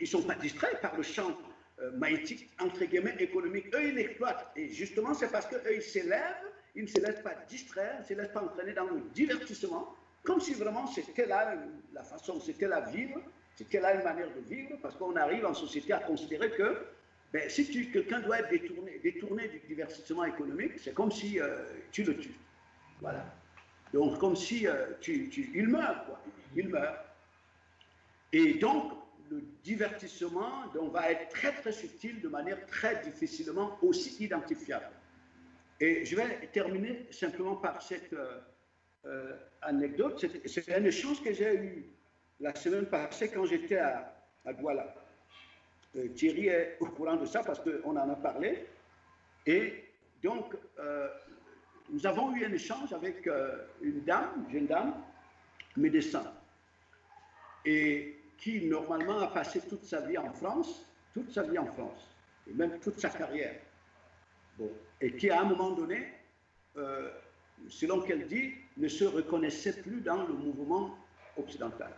Ils ne sont pas distraits par le champ euh, maïtique, entre guillemets, économique. Eux, ils l'exploitent. Et justement, c'est parce qu'eux, ils s'élèvent, ils ne se laissent pas distraire, ils ne se laissent pas entraîner dans le divertissement, comme si vraiment c'était là la façon, c'était la vivre, c'était là une manière de vivre, parce qu'on arrive en société à considérer que ben, si quelqu'un doit être détourné, détourné du divertissement économique, c'est comme si euh, tu le tues. Voilà. Donc, comme si euh, tu, il meurt, quoi. Il meurt. Et donc, le divertissement va être très très subtil de manière très difficilement aussi identifiable. Et je vais terminer simplement par cette euh, euh, anecdote. C'est une chose que j'ai eue la semaine passée quand j'étais à, Douala. Euh, Thierry est au courant de ça parce qu'on en a parlé. Et donc, nous avons eu un échange avec une dame, une jeune dame, médecin. Et qui normalement a passé toute sa vie en France, toute sa vie en France, et même toute sa carrière. Bon. Et qui à un moment donné, euh, selon qu'elle dit, ne se reconnaissait plus dans le mouvement occidental.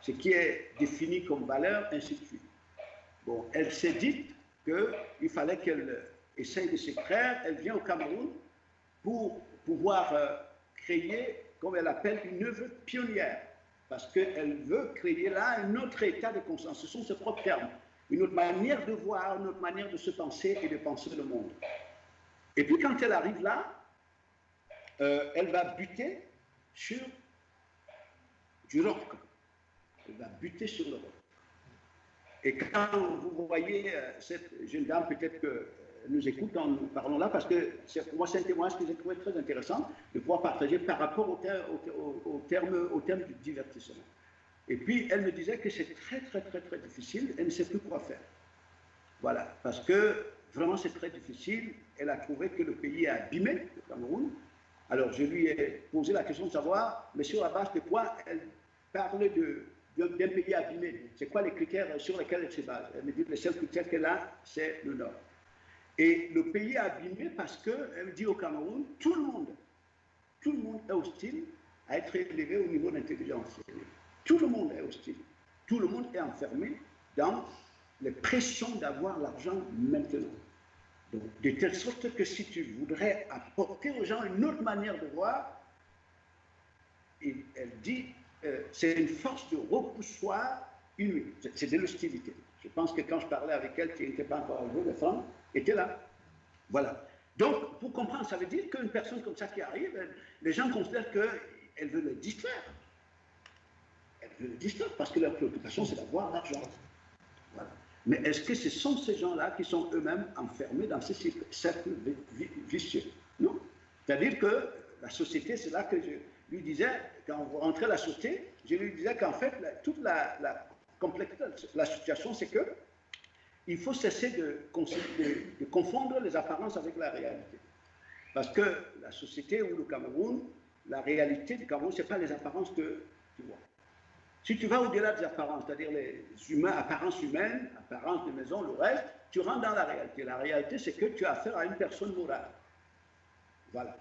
Ce qui est défini comme valeur, ainsi de suite. Bon, elle s'est dit qu'il fallait qu'elle essaye de s'extraire. Elle vient au Cameroun pour pouvoir euh, créer, comme elle appelle, une œuvre pionnière parce qu'elle veut créer là un autre état de conscience. Ce sont ses propres termes. Une autre manière de voir, une autre manière de se penser et de penser le monde. Et puis quand elle arrive là, euh, elle va buter sur du rock. Elle va buter sur le rock. Et quand vous voyez cette jeune dame, peut-être que nous écoute en nous parlons là, parce que moi, c'est un témoignage que j'ai trouvé très intéressant de pouvoir partager par rapport au, terme, au terme du divertissement. Et puis, elle me disait que c'est très, très, très, très difficile, elle ne sait plus quoi faire. Voilà, parce que vraiment, c'est très difficile. Elle a trouvé que le pays est abîmé, le Cameroun. Alors, je lui ai posé la question de savoir, mais sur la base de quoi elle parlait d'un pays abîmé? C'est quoi les critères sur lesquels elle se base? Elle me dit que le seul critère qu'elle a, c'est le Nord. Et le pays est abîmé parce qu'elle dit au Cameroun, tout le monde, tout le monde est hostile à être élevé au niveau d'intelligence. Tout le monde est hostile. Tout le monde est enfermé dans les pressions d'avoir l'argent maintenant. De telle sorte que si tu voudrais apporter aux gens une autre manière de voir, elle dit, euh, c'est une force de repoussoir inouïe. C'est de l'hostilité. Je pense que quand je parlais avec elle, qui n'était pas encore arrivée, les femmes étaient là. Voilà. Donc, pour comprendre, ça veut dire qu'une personne comme ça qui arrive, les gens considèrent qu'elle veut le distraire. Elle veut le distraire parce que leur préoccupation, c'est d'avoir l'argent. Voilà. Mais est-ce que ce sont ces gens-là qui sont eux-mêmes enfermés dans ces cercles vicieux? Non. C'est-à-dire que la société, c'est là que je lui disais, quand vous rentrez à la société, je lui disais qu'en fait, toute la, la complexité la situation, c'est que il faut cesser de, de, confondre les apparences avec la réalité. Parce que la société ou le Cameroun, la réalité du Cameroun, ce n'est pas les apparences que tu vois. Si tu vas au-delà des apparences, c'est-à-dire les humains, apparences humaines, apparences de maison, le reste, tu rentres dans la réalité. La réalité, c'est que tu as affaire à une personne morale. Voilà.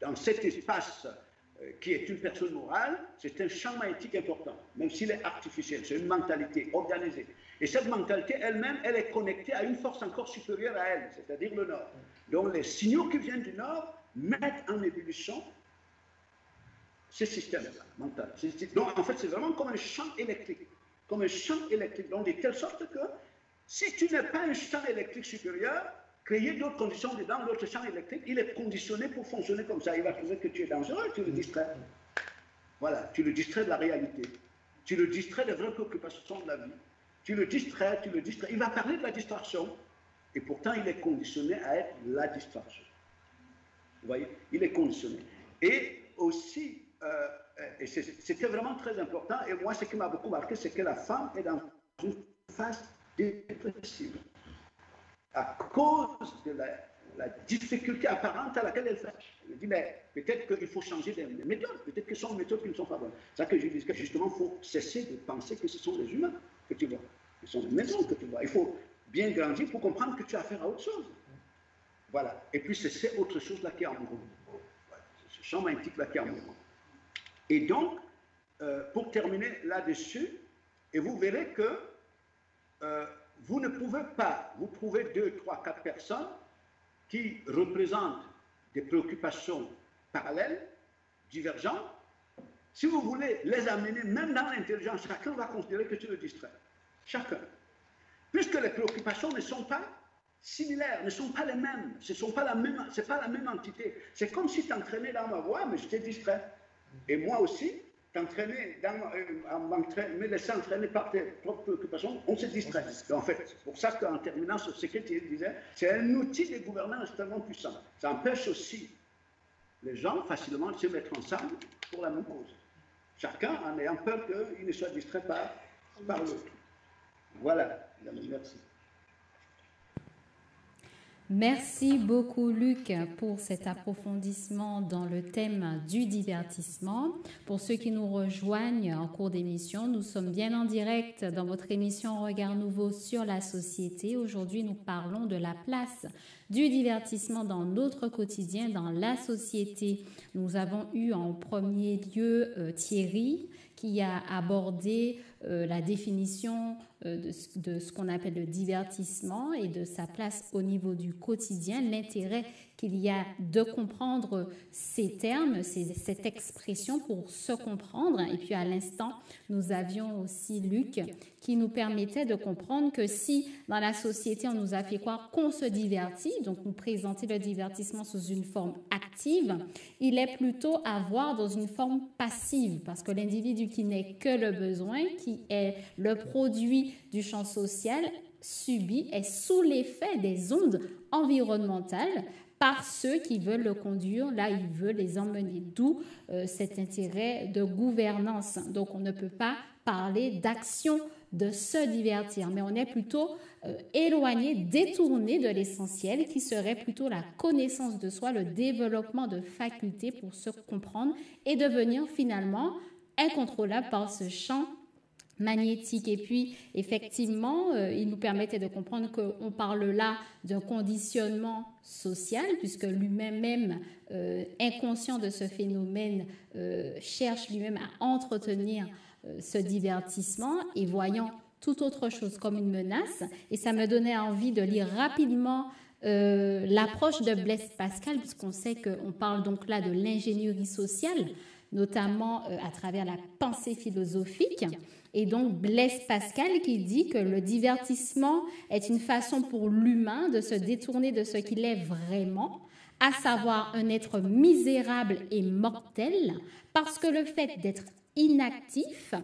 Dans cet espace euh, qui est une personne morale, c'est un champ magnétique important, même s'il est artificiel. C'est une mentalité organisée. Et cette mentalité elle-même, elle est connectée à une force encore supérieure à elle, c'est-à-dire le Nord. Donc les signaux qui viennent du Nord mettent en ébullition ce système-là, mental. Donc, en fait, c'est vraiment comme un champ électrique. Comme un champ électrique. Donc, de telle sorte que si tu n'as pas un champ électrique supérieur, créer d'autres conditions dedans, l'autre champ électrique, il est conditionné pour fonctionner comme ça. Il va trouver que tu es dangereux, tu le distrais. Voilà, tu le distrais de la réalité. Tu le distrais des vraies préoccupations de la vie. Tu le distrais, tu le distrais. Il va parler de la distraction. Et pourtant, il est conditionné à être la distraction. Vous voyez Il est conditionné. Et aussi, euh, et c'était vraiment très important. Et moi, ce qui m'a beaucoup marqué, c'est que la femme est dans une phase dépressive à cause de la, difficulté apparente à laquelle elle fait. Elle dit, mais peut-être qu'il faut changer de méthode, peut-être que ce sont des méthodes qui ne sont pas bonnes. C'est ça que je dis que justement, il faut cesser de penser que ce sont des humains que tu vois, ce sont des maisons que tu vois. Il faut bien grandir pour comprendre que tu as affaire à autre chose. Voilà. Et puis, c'est autre chose-là qui est en mouvement. ce champ magnétique-là qui est en mouvement. Et donc, euh, pour terminer là-dessus, et vous verrez que euh, vous ne pouvez pas vous trouver deux, trois, quatre personnes qui représentent des préoccupations parallèles, divergentes. Si vous voulez les amener, même dans l'intelligence, chacun va considérer que tu le distrais. Chacun. Puisque les préoccupations ne sont pas similaires, ne sont pas les mêmes, ce n'est pas, la même, pas la même entité. C'est comme si tu entraînais dans ma voix, mais je t'ai distrait. Et moi aussi, t'entraîner, euh, me laisser entraîner par tes propres préoccupations, on se distrait. en fait, c'est pour ça qu'en terminant sur ce que tu disais, c'est un outil de gouvernance extrêmement puissant. Ça empêche aussi les gens facilement de se mettre ensemble pour la même cause. Chacun en ayant peur qu'il ne soit distrait par, par l'autre. Voilà, merci. Merci beaucoup Luc pour cet approfondissement dans le thème du divertissement. Pour ceux qui nous rejoignent en cours d'émission, nous sommes bien en direct dans votre émission Regard Nouveau sur la société. Aujourd'hui, nous parlons de la place du divertissement dans notre quotidien, dans la société. Nous avons eu en premier lieu euh, Thierry qui a abordé euh, la définition euh, de, ce qu'on appelle le divertissement et de sa place au niveau du quotidien, l'intérêt qu'il y a de comprendre ces termes, cette expression pour se comprendre. Et puis à l'instant, nous avions aussi Luc qui nous permettait de comprendre que si dans la société on nous a fait croire qu'on se divertit, donc nous présenter le divertissement sous une forme active, il est plutôt à voir dans une forme passive parce que l'individu qui n'est que le besoin, qui est le produit du champ social, subit, est sous l'effet des ondes environnementales par ceux qui veulent le conduire là ils veulent les emmener. D'où euh, cet intérêt de gouvernance. Donc on ne peut pas parler d'action de se divertir, mais on est plutôt euh, éloigné, détourné de l'essentiel qui serait plutôt la connaissance de soi, le développement de facultés pour se comprendre et devenir finalement incontrôlable par ce champ magnétique. Et puis, effectivement, euh, il nous permettait de comprendre qu'on parle là d'un conditionnement social, puisque lui-même, même, euh, inconscient de ce phénomène, cherche lui-même à entretenir euh, ce divertissement et voyant tout autre chose comme une menace. Et ça me donnait envie de lire rapidement euh, l'approche de Blaise Pascal, puisqu'on sait qu'on parle donc là de l'ingénierie sociale, notamment euh, à travers la pensée philosophique. Et donc Blaise Pascal qui dit que le divertissement est une façon pour l'humain de se détourner de ce qu'il est vraiment, à savoir un être misérable et mortel, parce que le fait d'être inactif,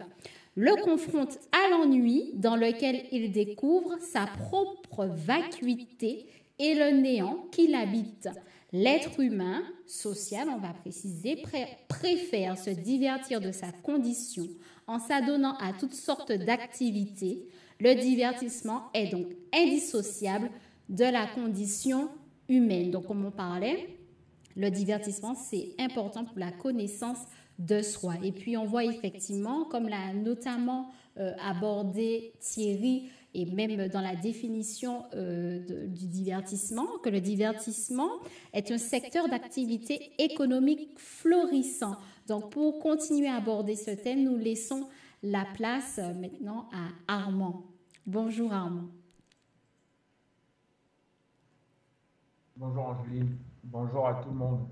le confronte à l'ennui dans lequel il découvre sa propre vacuité et le néant qui l'habite. L'être humain, social on va préciser, préfère se divertir de sa condition en s'adonnant à toutes sortes d'activités. Le divertissement est donc indissociable de la condition humaine. Donc comme on parlait, le divertissement, c'est important pour la connaissance de soi. Et puis on voit effectivement, comme l'a notamment euh, abordé Thierry, et même dans la définition euh, du divertissement, que le divertissement est un secteur d'activité économique florissant. Donc pour continuer à aborder ce thème, nous laissons la place euh, maintenant à Armand. Bonjour Armand. Bonjour Angeline, bonjour à tout le monde.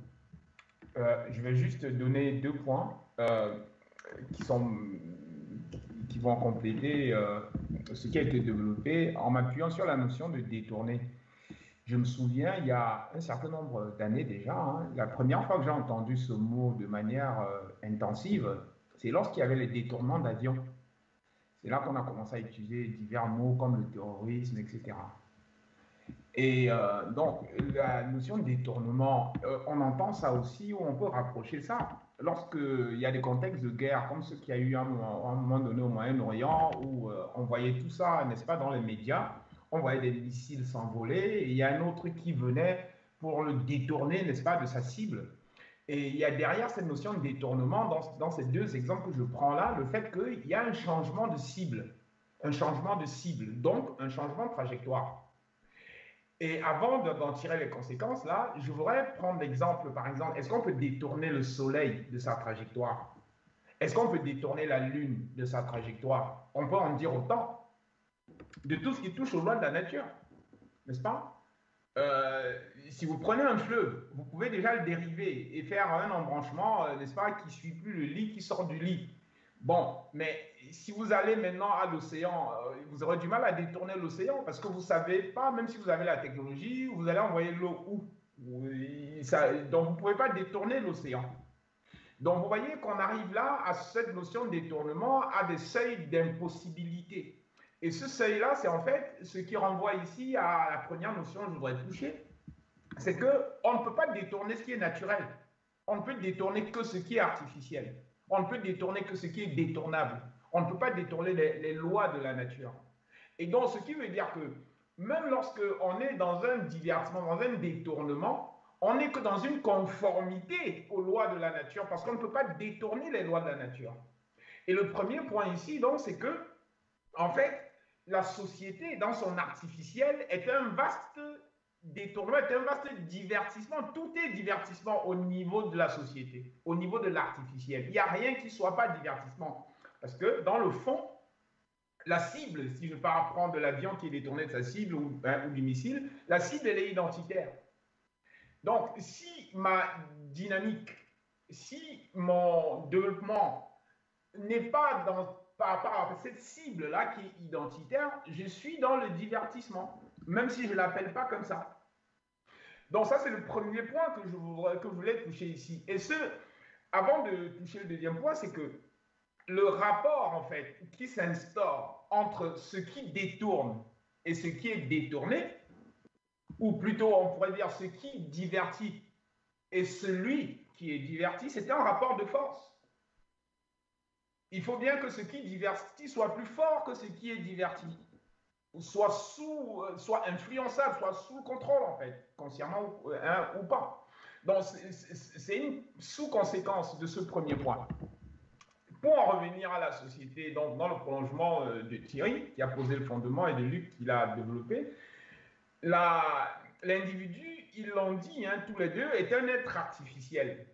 Euh, je vais juste donner deux points euh, qui, sont, qui vont compléter ce qui a été développé en m'appuyant sur la notion de détourner. Je me souviens, il y a un certain nombre d'années déjà, hein, la première fois que j'ai entendu ce mot de manière intensive, c'est lorsqu'il y avait les détournements d'avions. C'est là qu'on a commencé à utiliser divers mots comme le terrorisme, etc. Et euh, donc, la notion de détournement, euh, on entend ça aussi, ou on peut rapprocher ça. Lorsqu'il y a des contextes de guerre, comme ce qu'il y a eu à un, moment donné au Moyen-Orient, où euh, on voyait tout ça, n'est-ce pas, dans les médias, on voyait des missiles s'envoler, et il y a un autre qui venait pour le détourner, n'est-ce pas, de sa cible. Et il y a derrière cette notion de détournement, dans, dans ces deux exemples que je prends là, le fait qu'il y a un changement de cible. Un changement de cible, donc un changement de trajectoire. Et avant d'en tirer les conséquences, là, je voudrais prendre l'exemple, par exemple, est-ce qu'on peut détourner le Soleil de sa trajectoire? Est-ce qu'on peut détourner la Lune de sa trajectoire? On peut en dire autant de tout ce qui touche aux lois de la nature, n'est-ce pas? Euh, Si vous prenez un fleuve, vous pouvez déjà le dériver et faire un embranchement, euh, n'est-ce pas, qui suit plus le lit, qui sort du lit. Bon, mais si vous allez maintenant à l'océan, euh, vous aurez du mal à détourner l'océan parce que vous ne savez pas, même si vous avez la technologie, vous allez envoyer l'eau où? Donc, vous ne pouvez pas détourner l'océan. Donc, vous voyez qu'on arrive là à cette notion de détournement, à des seuils d'impossibilité. Et ce seuil-là, c'est en fait ce qui renvoie ici à la première notion que je voudrais toucher, c'est qu'on ne peut pas détourner ce qui est naturel. On ne peut détourner que ce qui est artificiel. On ne peut détourner que ce qui est détournable. On ne peut pas détourner les, lois de la nature. Et donc, ce qui veut dire que même lorsque on est dans un divertissement, dans un détournement, on n'est que dans une conformité aux lois de la nature parce qu'on ne peut pas détourner les lois de la nature. Et le premier point ici, donc, c'est que, en fait, la société, dans son artificiel, est un vaste détournement, est un vaste divertissement. Tout est divertissement au niveau de la société, au niveau de l'artificiel. Il n'y a rien qui ne soit pas divertissement. Parce que dans le fond, la cible, si je pars prendre de l'avion qui est détourné de sa cible ou, hein, ou, du missile, la cible, elle est identitaire. Donc, si ma dynamique, si mon développement n'est pas dans, par rapport à cette cible-là qui est identitaire, je suis dans le divertissement, même si je ne l'appelle pas comme ça. Donc ça, c'est le premier point que je, voudrais, voulais toucher ici. Et ce, avant de toucher le deuxième point, c'est que le rapport, en fait, qui s'instaure entre ce qui détourne et ce qui est détourné, ou plutôt on pourrait dire ce qui divertit et celui qui est diverti, c'est un rapport de force. Il faut bien que ce qui divertit soit plus fort que ce qui est diverti, soit sous, euh, soit influençable, soit sous contrôle en fait, consciemment ou, ou pas. Donc c'est une sous-conséquence de ce premier point. Pour en revenir à la société, donc dans le prolongement euh, de Thierry, qui a posé le fondement, et de Luc, qui l'a développé, l'individu, ils l'ont dit hein, tous les deux, est un être artificiel.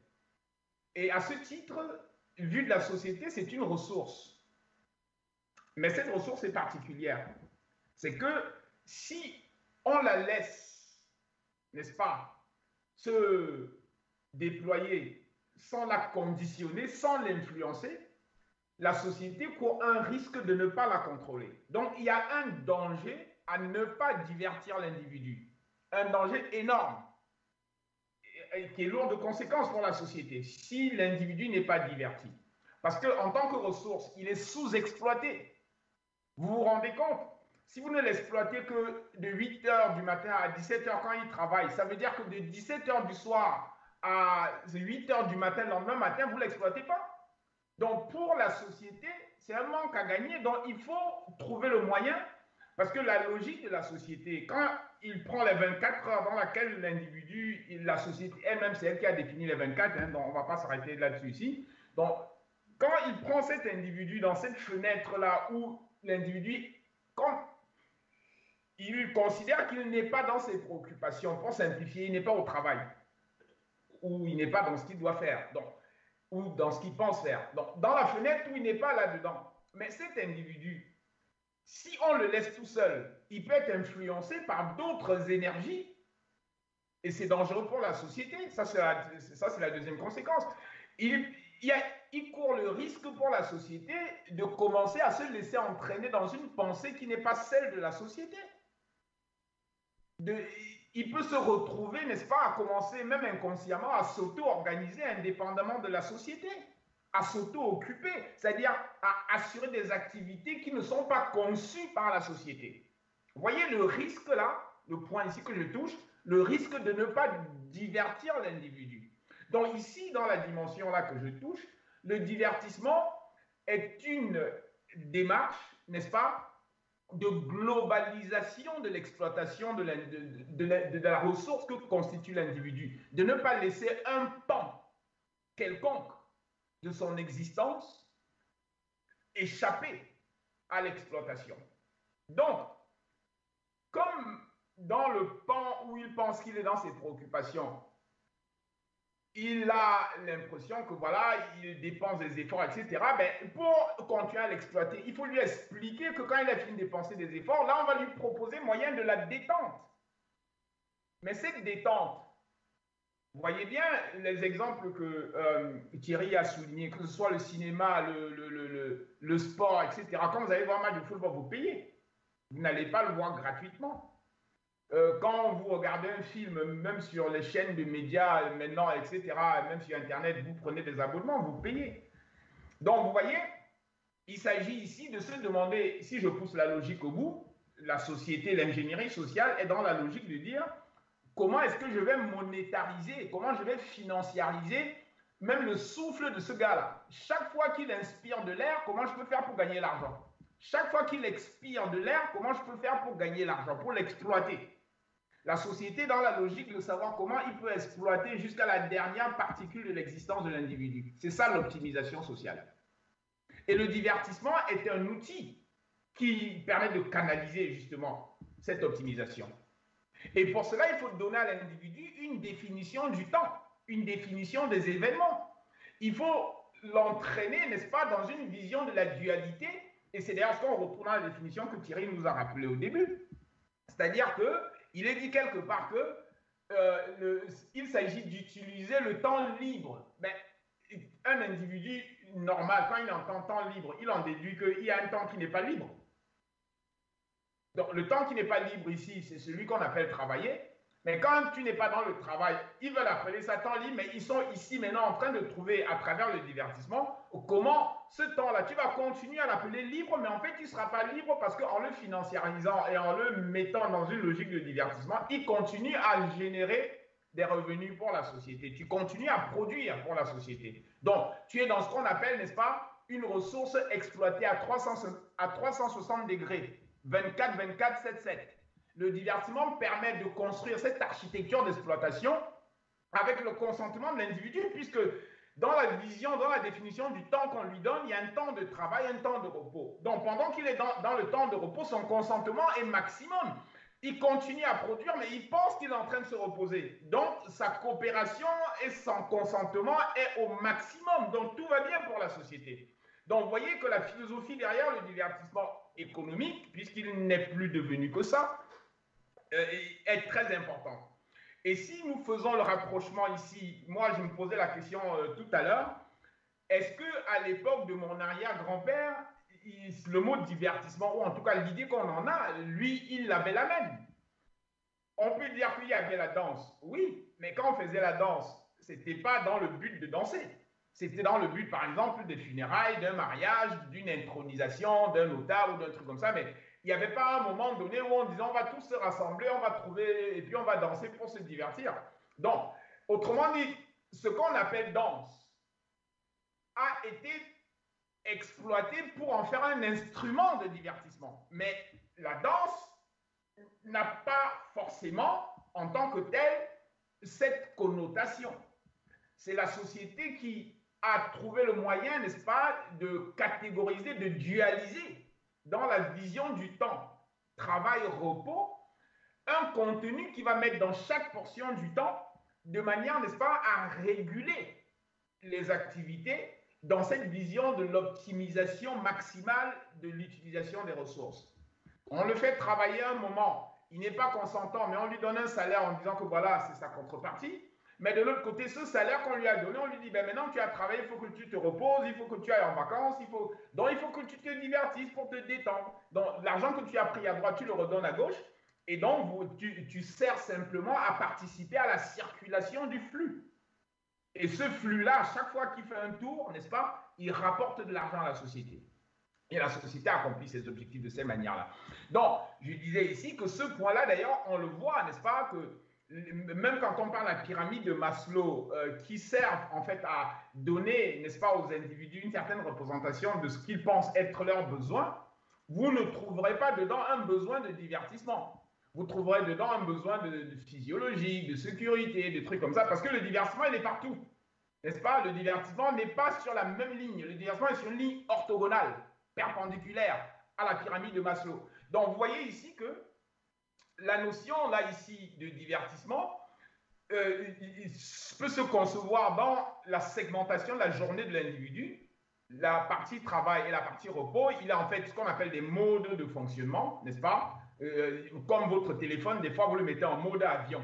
Et à ce titre, vu de la société, c'est une ressource. Mais cette ressource est particulière. C'est que si on la laisse, n'est-ce pas, se déployer sans la conditionner, sans l'influencer, la société court un risque de ne pas la contrôler. Donc il y a un danger à ne pas divertir l'individu. Un danger énorme qui est lourd de conséquences pour la société si l'individu n'est pas diverti. Parce qu'en tant que ressource, il est sous-exploité. Vous vous rendez compte? Si vous ne l'exploitez que de 8 h du matin à 17 h quand il travaille, ça veut dire que de 17 h du soir à 8 h du matin, le lendemain matin, vous ne l'exploitez pas. Donc pour la société, c'est un manque à gagner. Donc il faut trouver le moyen, parce que la logique de la société, quand il prend les 24 heures dans lesquelles l'individu, la société elle-même, c'est elle qui a défini les 24, hein, donc on ne va pas s'arrêter là-dessus ici. Donc quand il prend cet individu dans cette fenêtre-là où l'individu, quand il considère qu'il n'est pas dans ses préoccupations, pour simplifier, il n'est pas au travail, ou il n'est pas dans ce qu'il doit faire. Donc, ou dans ce qu'il pense faire. Donc, dans la fenêtre où il n'est pas là-dedans. Mais cet individu, si on le laisse tout seul, il peut être influencé par d'autres énergies et c'est dangereux pour la société. Ça, c'est la, deuxième conséquence. Il, il, court le risque pour la société de commencer à se laisser entraîner dans une pensée qui n'est pas celle de la société. Il peut se retrouver, n'est-ce pas, à commencer même inconsciemment à s'auto-organiser indépendamment de la société, à s'auto-occuper, c'est-à-dire à assurer des activités qui ne sont pas conçues par la société. Vous voyez le risque là, le point ici que je touche, le risque de ne pas divertir l'individu. Donc ici, dans la dimension là que je touche, le divertissement est une démarche, n'est-ce pas, de globalisation de l'exploitation de, de, la ressource que constitue l'individu, de ne pas laisser un pan quelconque de son existence échapper à l'exploitation. Donc, comme dans le pan où il pense qu'il est dans ses préoccupations, il a l'impression que voilà, il dépense des efforts, etc. Ben, pour continuer à l'exploiter, il faut lui expliquer que quand il a fini de dépenser des efforts, là, on va lui proposer moyen de la détente. Mais cette détente, voyez bien les exemples que euh, Thierry a soulignés, que ce soit le cinéma, le, sport, etc. Quand vous allez voir un match de football, vous payez. Vous n'allez pas le voir gratuitement. Euh, quand vous regardez un film, même sur les chaînes de médias maintenant, etc., même sur Internet, vous prenez des abonnements, vous payez. Donc, vous voyez, il s'agit ici de se demander, si je pousse la logique au bout, la société, l'ingénierie sociale est dans la logique de dire comment est-ce que je vais monétariser, comment je vais financiariser même le souffle de ce gars-là? Chaque fois qu'il inspire de l'air, comment je peux faire pour gagner l'argent? Chaque fois qu'il expire de l'air, comment je peux faire pour gagner l'argent, pour l'exploiter? La société dans la logique de savoir comment il peut exploiter jusqu'à la dernière particule de l'existence de l'individu. C'est ça l'optimisation sociale. Et le divertissement est un outil qui permet de canaliser justement cette optimisation. Et pour cela, il faut donner à l'individu une définition du temps, une définition des événements. Il faut l'entraîner, n'est-ce pas, dans une vision de la dualité. Et c'est d'ailleurs ce qu'on retrouve dans la définition que Thierry nous a rappelé au début. C'est-à-dire que il est dit quelque part que euh, il s'agit d'utiliser le temps libre. Ben, un individu normal, quand il entend temps libre, il en déduit qu'il y a un temps qui n'est pas libre. Donc le temps qui n'est pas libre ici, c'est celui qu'on appelle travailler. Mais quand tu n'es pas dans le travail, ils veulent appeler ça temps libre, mais ils sont ici maintenant en train de trouver à travers le divertissement comment ce temps-là, tu vas continuer à l'appeler libre, mais en fait, il ne sera pas libre parce qu'en le financiarisant et en le mettant dans une logique de divertissement, il continue à générer des revenus pour la société. Tu continues à produire pour la société. Donc, tu es dans ce qu'on appelle, n'est-ce pas, une ressource exploitée à, 300, à 360 degrés, 24, 24, 7, 7 le divertissement permet de construire cette architecture d'exploitation avec le consentement de l'individu, puisque dans la vision, dans la définition du temps qu'on lui donne, il y a un temps de travail, un temps de repos. Donc pendant qu'il est dans, le temps de repos, son consentement est maximum. Il continue à produire, mais il pense qu'il est en train de se reposer. Donc sa coopération et son consentement est au maximum. Donc tout va bien pour la société. Donc vous voyez que la philosophie derrière le divertissement économique, puisqu'il n'est plus devenu que ça, euh, est très important. Et si nous faisons le rapprochement ici, moi je me posais la question euh, tout à l'heure, est-ce que à l'époque de mon arrière-grand-père, le mot divertissement, ou en tout cas l'idée qu'on en a, lui, il avait la même On peut dire qu'il y avait la danse, oui, mais quand on faisait la danse, c'était pas dans le but de danser. C'était dans le but, par exemple, des funérailles, d'un mariage, d'une intronisation, d'un notable ou d'un truc comme ça, mais il n'y avait pas un moment donné où on disait on va tous se rassembler, on va trouver, et puis on va danser pour se divertir. Donc, autrement dit, ce qu'on appelle danse a été exploité pour en faire un instrument de divertissement. Mais la danse n'a pas forcément, en tant que telle, cette connotation. C'est la société qui a trouvé le moyen, n'est-ce pas, de catégoriser, de dualiser dans la vision du temps travail-repos, un contenu qui va mettre dans chaque portion du temps de manière, n'est-ce pas, à réguler les activités dans cette vision de l'optimisation maximale de l'utilisation des ressources. On le fait travailler un moment, il n'est pas consentant, mais on lui donne un salaire en disant que voilà, c'est sa contrepartie. Mais de l'autre côté, ce salaire qu'on lui a donné, on lui dit, ben maintenant tu as travaillé, il faut que tu te reposes, il faut que tu ailles en vacances, il faut... donc il faut que tu te divertisses pour te détendre. Donc l'argent que tu as pris à droite, tu le redonnes à gauche. Et donc tu, tu sers simplement à participer à la circulation du flux. Et ce flux-là, chaque fois qu'il fait un tour, n'est-ce pas, il rapporte de l'argent à la société. Et la société accomplit ses objectifs de cette manière-là. Donc, je disais ici que ce point-là, d'ailleurs, on le voit, n'est-ce pas, que même quand on parle de la pyramide de Maslow, euh, qui sert en fait à donner, n'est-ce pas, aux individus une certaine représentation de ce qu'ils pensent être leurs besoins, vous ne trouverez pas dedans un besoin de divertissement. Vous trouverez dedans un besoin de, de physiologie, de sécurité, des trucs comme ça, parce que le divertissement, il est partout. N'est-ce pas? Le divertissement n'est pas sur la même ligne. Le divertissement est sur une ligne orthogonale, perpendiculaire à la pyramide de Maslow. Donc, vous voyez ici que la notion, là, ici, de divertissement, euh, peut se concevoir dans la segmentation de la journée de l'individu. La partie travail et la partie repos, il a en fait ce qu'on appelle des modes de fonctionnement, n'est-ce pas? Euh, Comme votre téléphone, des fois, vous le mettez en mode avion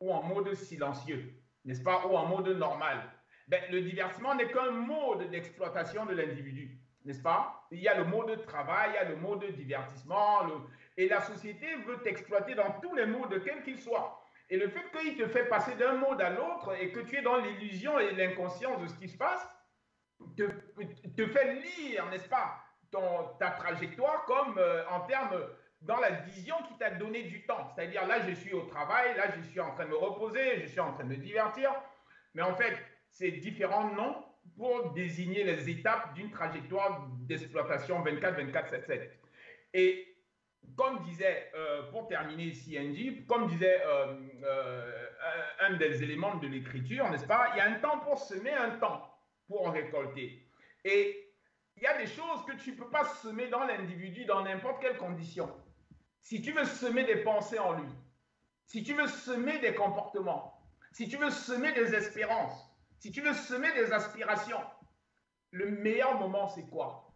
ou en mode silencieux, n'est-ce pas? Ou en mode normal. Ben, le divertissement n'est qu'un mode d'exploitation de l'individu, n'est-ce pas? Il y a le mode travail, il y a le mode divertissement, le, et la société veut t'exploiter dans tous les modes, quels qu'ils soient. Et le fait qu'il te fait passer d'un mode à l'autre et que tu es dans l'illusion et l'inconscience de ce qui se passe, te, fait lire, n'est-ce pas, ta trajectoire comme euh, en termes dans la vision qui t'a donné du temps. C'est-à-dire là, je suis au travail, là, je suis en train de me reposer, je suis en train de me divertir. Mais en fait, c'est différents noms pour désigner les étapes d'une trajectoire d'exploitation 24-24-7-7. Et comme disait, euh, pour terminer Angie, comme disait euh, euh, un des éléments de l'écriture, n'est-ce pas Il y a un temps pour semer, un temps pour récolter. Et il y a des choses que tu ne peux pas semer dans l'individu dans n'importe quelle condition. Si tu veux semer des pensées en lui, si tu veux semer des comportements, si tu veux semer des espérances, si tu veux semer des aspirations, le meilleur moment, c'est quoi?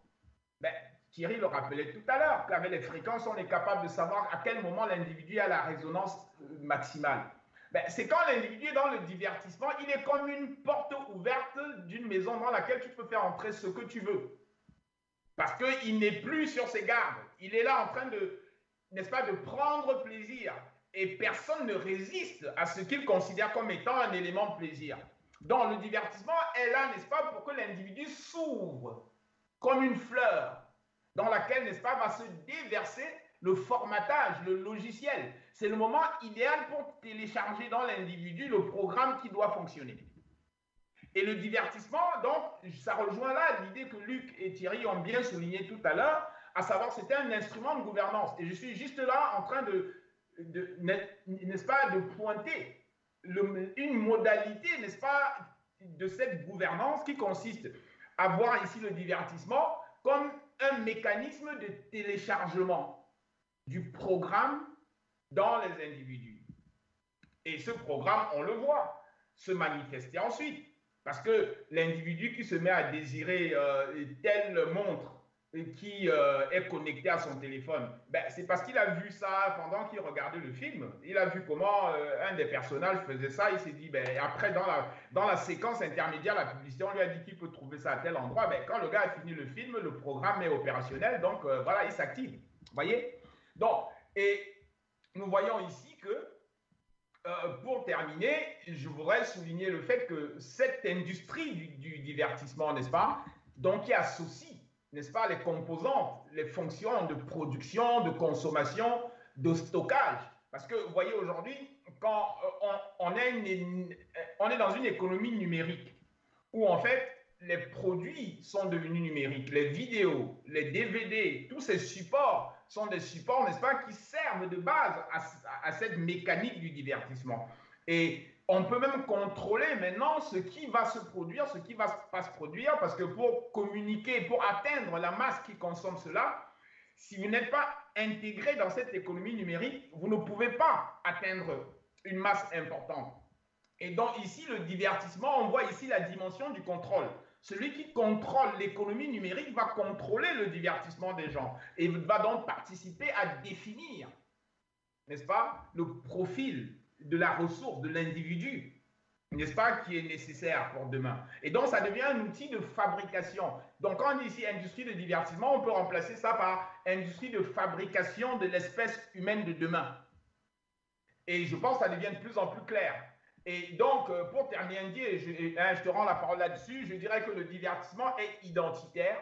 Ben, Thierry le rappelait tout à l'heure, qu'avec les fréquences, on est capable de savoir à quel moment l'individu a la résonance maximale. Ben, c'est quand l'individu est dans le divertissement, il est comme une porte ouverte d'une maison dans laquelle tu peux faire entrer ce que tu veux. Parce qu'il n'est plus sur ses gardes. Il est là en train de, n'est-ce pas, de prendre plaisir. et personne ne résiste à ce qu'il considère comme étant un élément de plaisir. Donc le divertissement est là, n'est-ce pas, pour que l'individu s'ouvre comme une fleur dans laquelle, n'est-ce pas, va se déverser le formatage, le logiciel. C'est le moment idéal pour télécharger dans l'individu le programme qui doit fonctionner. Et le divertissement, donc, ça rejoint là l'idée que Luc et Thierry ont bien souligné tout à l'heure, à savoir c'était un instrument de gouvernance. Et je suis juste là en train de, n'est-ce pas, de pointer une modalité, n'est-ce pas, de cette gouvernance qui consiste à voir ici le divertissement comme un mécanisme de téléchargement du programme dans les individus. Et ce programme, on le voit, se manifester ensuite. Parce que l'individu qui se met à désirer euh, telle montre qui euh, est connecté à son téléphone, ben, c'est parce qu'il a vu ça pendant qu'il regardait le film. Il a vu comment euh, un des personnages faisait ça. Il s'est dit, ben, après, dans la, dans la séquence intermédiaire, la publicité, on lui a dit qu'il peut trouver ça à tel endroit. Ben, quand le gars a fini le film, le programme est opérationnel. Donc, euh, voilà, il s'active. Vous voyez? Donc, et nous voyons ici que, pour terminer, je voudrais souligner le fait que cette industrie du, divertissement, n'est-ce pas, donc qui associe n'est-ce pas, les composantes, les fonctions de production, de consommation, de stockage. Parce que vous voyez aujourd'hui, quand euh, on, est on est dans une économie numérique où en fait les produits sont devenus numériques, les vidéos, les DVD, tous ces supports sont des supports, n'est-ce pas, qui servent de base à, à cette mécanique du divertissement. Et on peut même contrôler maintenant ce qui va se produire, ce qui va pas se produire, parce que pour communiquer, pour atteindre la masse qui consomme cela, si vous n'êtes pas intégré dans cette économie numérique, vous ne pouvez pas atteindre une masse importante. Et donc ici, le divertissement, on voit ici la dimension du contrôle. Celui qui contrôle l'économie numérique va contrôler le divertissement des gens et va donc participer à définir, n'est-ce pas, le profil de la ressource, de l'individu, n'est-ce pas, qui est nécessaire pour demain. Et donc, ça devient un outil de fabrication. Donc, quand on dit ici industrie de divertissement, on peut remplacer ça par industrie de fabrication de l'espèce humaine de demain. Et je pense que ça devient de plus en plus clair. Et donc, euh, pour terminer, je, je te rends la parole là-dessus, je dirais que le divertissement est identitaire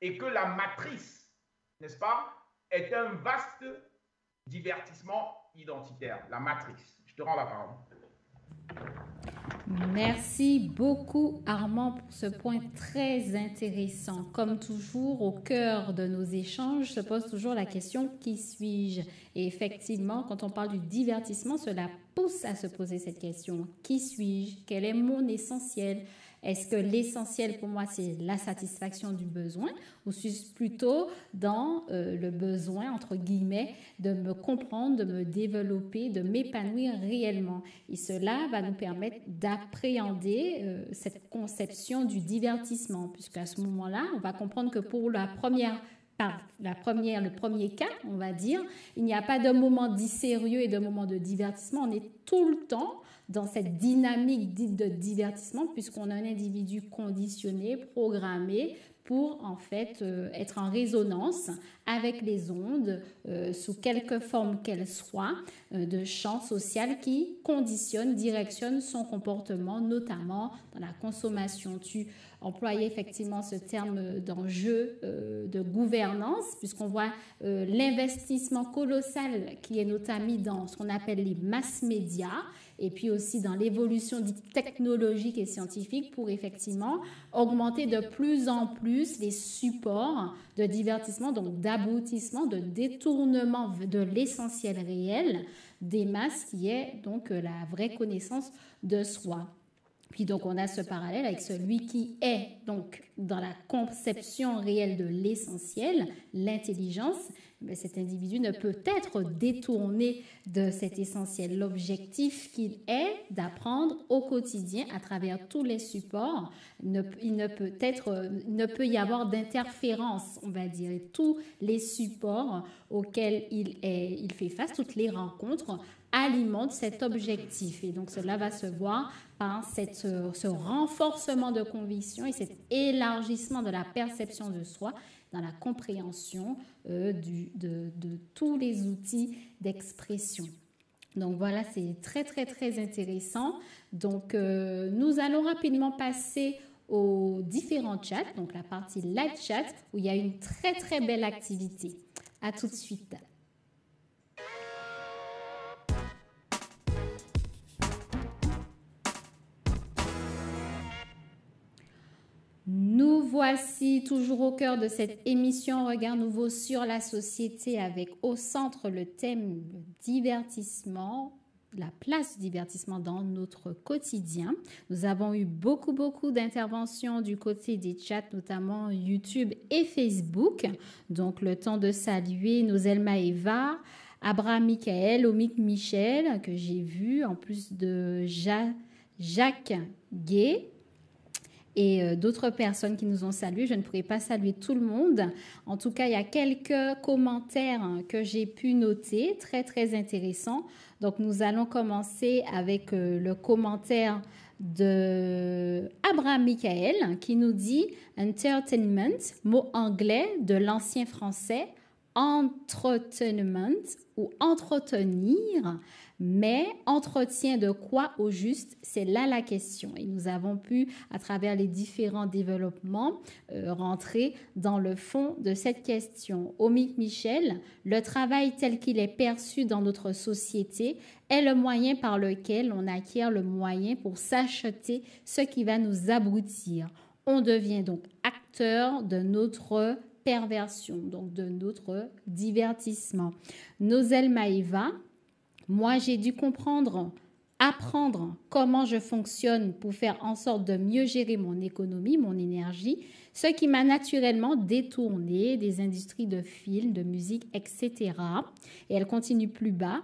et que la matrice, n'est-ce pas, est un vaste divertissement identitaire, la matrice. Je te rends la parole. Merci beaucoup Armand pour ce point très intéressant. Comme toujours, au cœur de nos échanges se pose toujours la question qui suis-je? Et effectivement, quand on parle du divertissement, cela pousse à se poser cette question. Qui suis-je? Quel est mon essentiel? Est-ce que l'essentiel pour moi, c'est la satisfaction du besoin ou suis-je plutôt dans euh, le besoin, entre guillemets, de me comprendre, de me développer, de m'épanouir réellement? Et cela va nous permettre d'appréhender euh, cette conception du divertissement, puisque à ce moment-là, on va comprendre que pour la première la première, le premier cas, on va dire, il n'y a pas de moment dit sérieux et de moment de divertissement. On est tout le temps dans cette dynamique dite de divertissement, puisqu'on a un individu conditionné, programmé pour en fait euh, être en résonance avec les ondes euh, sous quelque forme qu'elles soient euh, de champ social qui conditionne, directionne son comportement, notamment dans la consommation. Tu employais effectivement ce terme d'enjeu de gouvernance, puisqu'on voit l'investissement colossal qui est notamment dans ce qu'on appelle les masses médias et puis aussi dans l'évolution technologique et scientifique pour effectivement augmenter de plus en plus les supports de divertissement, donc d'aboutissement, de détournement de l'essentiel réel des masses qui est donc la vraie connaissance de soi. Puis donc on a ce parallèle avec celui qui est donc dans la conception réelle de l'essentiel, l'intelligence, mais cet individu ne peut être détourné de cet essentiel. L'objectif qu'il est d'apprendre au quotidien à travers tous les supports, il ne peut être, ne peut y avoir d'interférence, on va dire. tous les supports auxquels il, est, il fait face, toutes les rencontres alimentent cet objectif. Et donc cela va se voir par cette, ce renforcement de conviction et cet élargissement de la perception de soi dans la compréhension euh, de, tous les outils d'expression. Donc voilà, c'est très très très intéressant. Donc euh, nous allons rapidement passer aux différents chats, donc la partie live chat où il y a une très très belle activité. À tout de suite. Nous voici toujours au cœur de cette émission Regard Nouveau sur la société avec au centre le thème divertissement, la place du divertissement dans notre quotidien. Nous avons eu beaucoup, beaucoup d'interventions du côté des chats, notamment YouTube et Facebook. Donc, le temps de saluer nos Elma Eva, Abraham Michael, Omic Michel, que j'ai vu, en plus de Jacques Gay et euh, d'autres personnes qui nous ont salués. Je ne pourrais pas saluer tout le monde. En tout cas, il y a quelques commentaires hein, que j'ai pu noter, très très intéressants. Donc, nous allons commencer avec euh, le commentaire de Abraham Michael qui nous dit entertainment, mot anglais de l'ancien français, entertainment ou entretenir mais entretien de quoi au juste C'est là la question. Et nous avons pu, à travers les différents développements, euh, rentrer dans le fond de cette question. Omic Michel, le travail tel qu'il est perçu dans notre société est le moyen par lequel on acquiert le moyen pour s'acheter ce qui va nous abrutir. On devient donc acteur de notre perversion, donc de notre divertissement. Nozel Maïva, moi, j'ai dû comprendre, apprendre comment je fonctionne pour faire en sorte de mieux gérer mon économie, mon énergie, ce qui m'a naturellement détourné des industries de films, de musique, etc. Et elle continue plus bas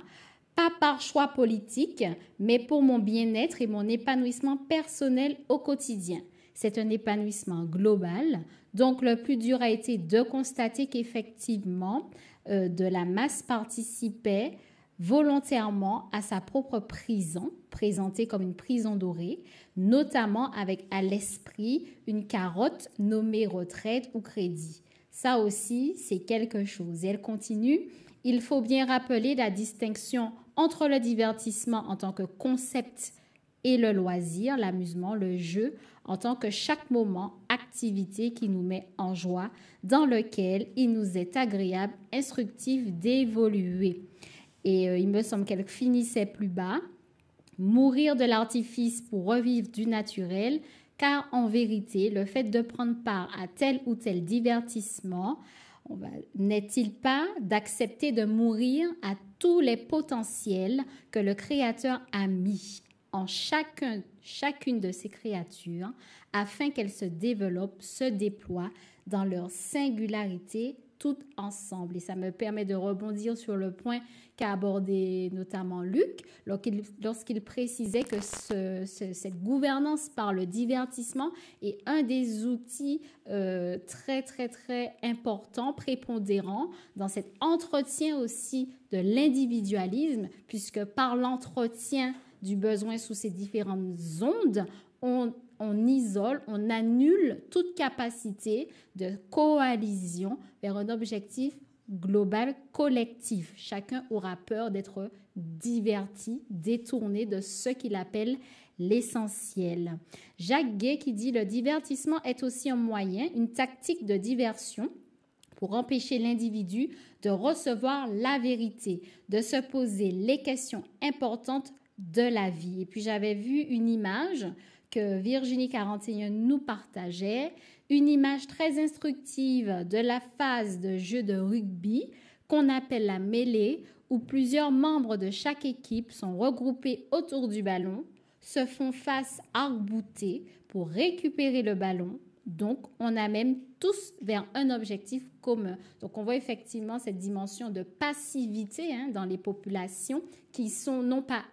pas par choix politique, mais pour mon bien-être et mon épanouissement personnel au quotidien. C'est un épanouissement global. Donc, le plus dur a été de constater qu'effectivement, euh, de la masse participait volontairement à sa propre prison, présentée comme une prison dorée, notamment avec à l'esprit une carotte nommée retraite ou crédit. Ça aussi, c'est quelque chose. Et elle continue, il faut bien rappeler la distinction entre le divertissement en tant que concept et le loisir, l'amusement, le jeu, en tant que chaque moment, activité qui nous met en joie, dans lequel il nous est agréable, instructif d'évoluer. Et euh, il me semble qu'elle finissait plus bas. Mourir de l'artifice pour revivre du naturel, car en vérité, le fait de prendre part à tel ou tel divertissement n'est-il pas d'accepter de mourir à tous les potentiels que le Créateur a mis en chacun, chacune de ces créatures afin qu'elles se développent, se déploient dans leur singularité toutes ensemble. Et ça me permet de rebondir sur le point qu'a abordé notamment Luc lorsqu'il précisait que cette gouvernance par le divertissement est un des outils euh, très très très importants, prépondérants dans cet entretien aussi de l'individualisme, puisque par l'entretien du besoin sous ces différentes ondes, on on isole, on annule toute capacité de coalition vers un objectif global collectif. Chacun aura peur d'être diverti, détourné de ce qu'il appelle l'essentiel. Jacques Gay qui dit le divertissement est aussi un moyen, une tactique de diversion pour empêcher l'individu de recevoir la vérité, de se poser les questions importantes de la vie. Et puis j'avais vu une image que Virginie 41 nous partageait, une image très instructive de la phase de jeu de rugby qu'on appelle la mêlée, où plusieurs membres de chaque équipe sont regroupés autour du ballon, se font face arc-bouté pour récupérer le ballon. Donc, on amène tous vers un objectif commun. Donc, on voit effectivement cette dimension de passivité hein, dans les populations qui sont non pas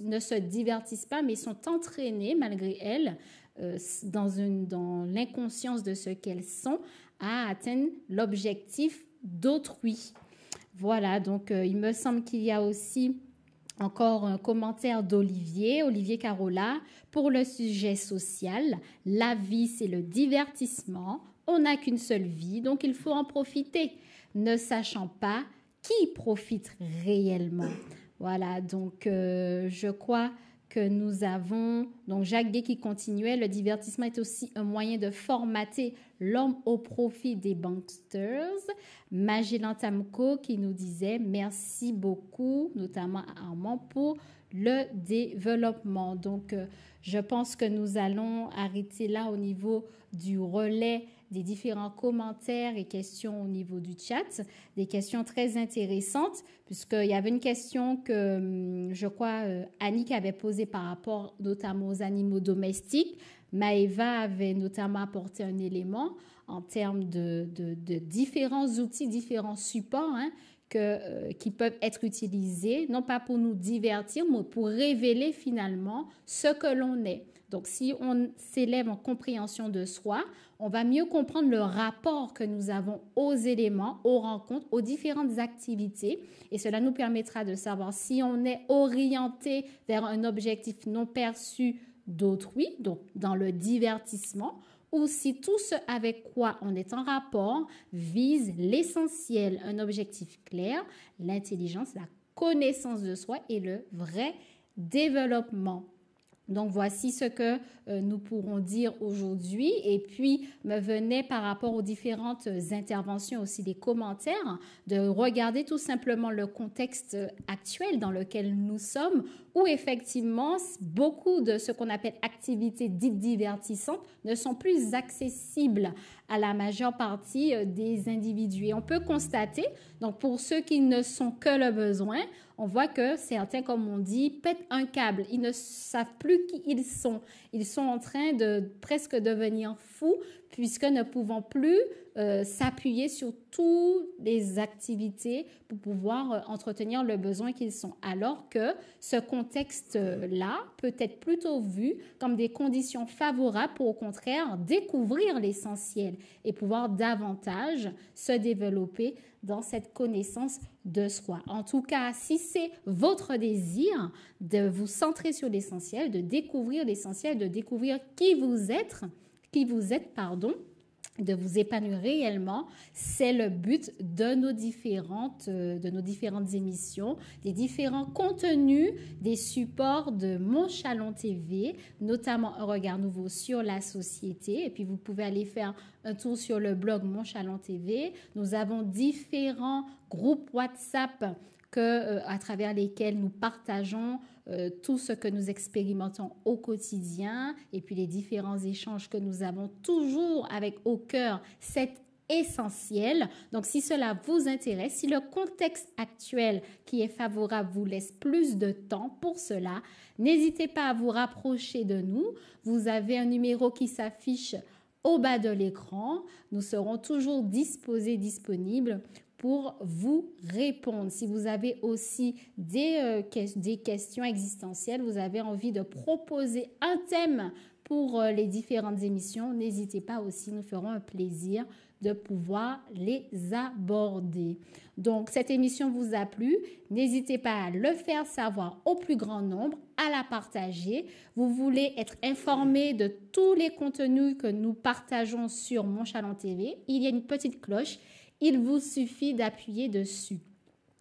ne se divertissent pas, mais sont entraînées, malgré elles, euh, dans, dans l'inconscience de ce qu'elles sont, à atteindre l'objectif d'autrui. Voilà, donc euh, il me semble qu'il y a aussi encore un commentaire d'Olivier, Olivier Carola, pour le sujet social. La vie, c'est le divertissement. On n'a qu'une seule vie, donc il faut en profiter, ne sachant pas qui profite réellement. Voilà, donc euh, je crois que nous avons, donc Jacques Gay qui continuait, le divertissement est aussi un moyen de formater l'homme au profit des banksters. Magellan Tamko qui nous disait merci beaucoup, notamment à Armand, pour le développement. Donc, euh, je pense que nous allons arrêter là au niveau du relais des différents commentaires et questions au niveau du chat, des questions très intéressantes, puisqu'il y avait une question que hum, je crois euh, Annick avait posée par rapport notamment aux animaux domestiques. Maëva avait notamment apporté un élément en termes de, différents outils, différents supports hein, que, euh, qui peuvent être utilisés, non pas pour nous divertir, mais pour révéler finalement ce que l'on est. Donc, si on s'élève en compréhension de soi, on va mieux comprendre le rapport que nous avons aux éléments, aux rencontres, aux différentes activités. Et cela nous permettra de savoir si on est orienté vers un objectif non perçu d'autrui, donc dans le divertissement, ou si tout ce avec quoi on est en rapport vise l'essentiel, un objectif clair, l'intelligence, la connaissance de soi et le vrai développement. Donc voici ce que euh, nous pourrons dire aujourd'hui. Et puis me venait par rapport aux différentes interventions aussi des commentaires de regarder tout simplement le contexte actuel dans lequel nous sommes, où effectivement beaucoup de ce qu'on appelle activités dites divertissantes ne sont plus accessibles à la majeure partie euh, des individus. Et on peut constater, donc pour ceux qui ne sont que le besoin, on voit que certains, comme on dit, pètent un câble. Ils ne savent plus qui ils sont. Ils sont en train de presque devenir fous puisque ne pouvant plus euh, s'appuyer sur toutes les activités pour pouvoir euh, entretenir le besoin qu'ils sont. Alors que ce contexte-là peut être plutôt vu comme des conditions favorables pour au contraire découvrir l'essentiel et pouvoir davantage se développer dans cette connaissance de soi. En tout cas, si c'est votre désir de vous centrer sur l'essentiel, de découvrir l'essentiel, de découvrir qui vous êtes, qui vous êtes, pardon, de vous épanouir réellement, c'est le but de nos différentes, euh, de nos différentes émissions, des différents contenus, des supports de Mon Chalon TV, notamment un regard nouveau sur la société. Et puis vous pouvez aller faire un tour sur le blog Mon Chalon TV. Nous avons différents groupes WhatsApp que, euh, à travers lesquels nous partageons euh, tout ce que nous expérimentons au quotidien et puis les différents échanges que nous avons toujours avec au cœur cet essentiel. Donc si cela vous intéresse, si le contexte actuel qui est favorable vous laisse plus de temps pour cela, n'hésitez pas à vous rapprocher de nous. Vous avez un numéro qui s'affiche au bas de l'écran. Nous serons toujours disposés, disponibles pour vous répondre. Si vous avez aussi des, euh, des questions existentielles, vous avez envie de proposer un thème pour euh, les différentes émissions, n'hésitez pas aussi, nous ferons un plaisir de pouvoir les aborder. Donc, cette émission vous a plu. N'hésitez pas à le faire savoir au plus grand nombre, à la partager. Vous voulez être informé de tous les contenus que nous partageons sur Mon Chalon TV. Il y a une petite cloche il vous suffit d'appuyer dessus.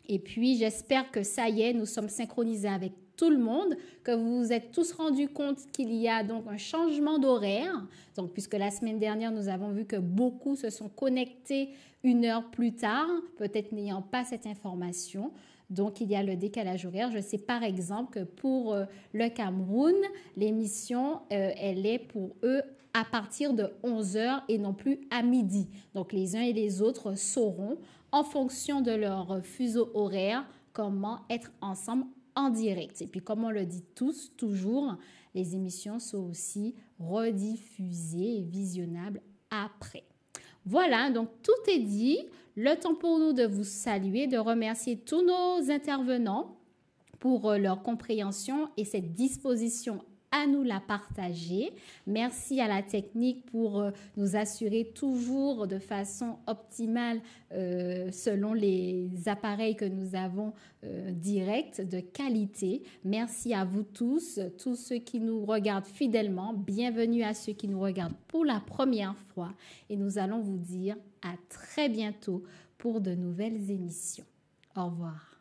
Et puis, j'espère que ça y est, nous sommes synchronisés avec tout le monde, que vous vous êtes tous rendus compte qu'il y a donc un changement d'horaire. Donc, puisque la semaine dernière, nous avons vu que beaucoup se sont connectés une heure plus tard, peut-être n'ayant pas cette information. Donc, il y a le décalage horaire. Je sais par exemple que pour euh, le Cameroun, l'émission, euh, elle est pour eux à partir de 11h et non plus à midi. Donc les uns et les autres sauront en fonction de leur fuseau horaire comment être ensemble en direct. Et puis comme on le dit tous, toujours, les émissions sont aussi rediffusées et visionnables après. Voilà, donc tout est dit. Le temps pour nous de vous saluer, de remercier tous nos intervenants pour leur compréhension et cette disposition à nous la partager. Merci à la technique pour euh, nous assurer toujours de façon optimale, euh, selon les appareils que nous avons euh, directs, de qualité. Merci à vous tous, tous ceux qui nous regardent fidèlement. Bienvenue à ceux qui nous regardent pour la première fois. Et nous allons vous dire à très bientôt pour de nouvelles émissions. Au revoir.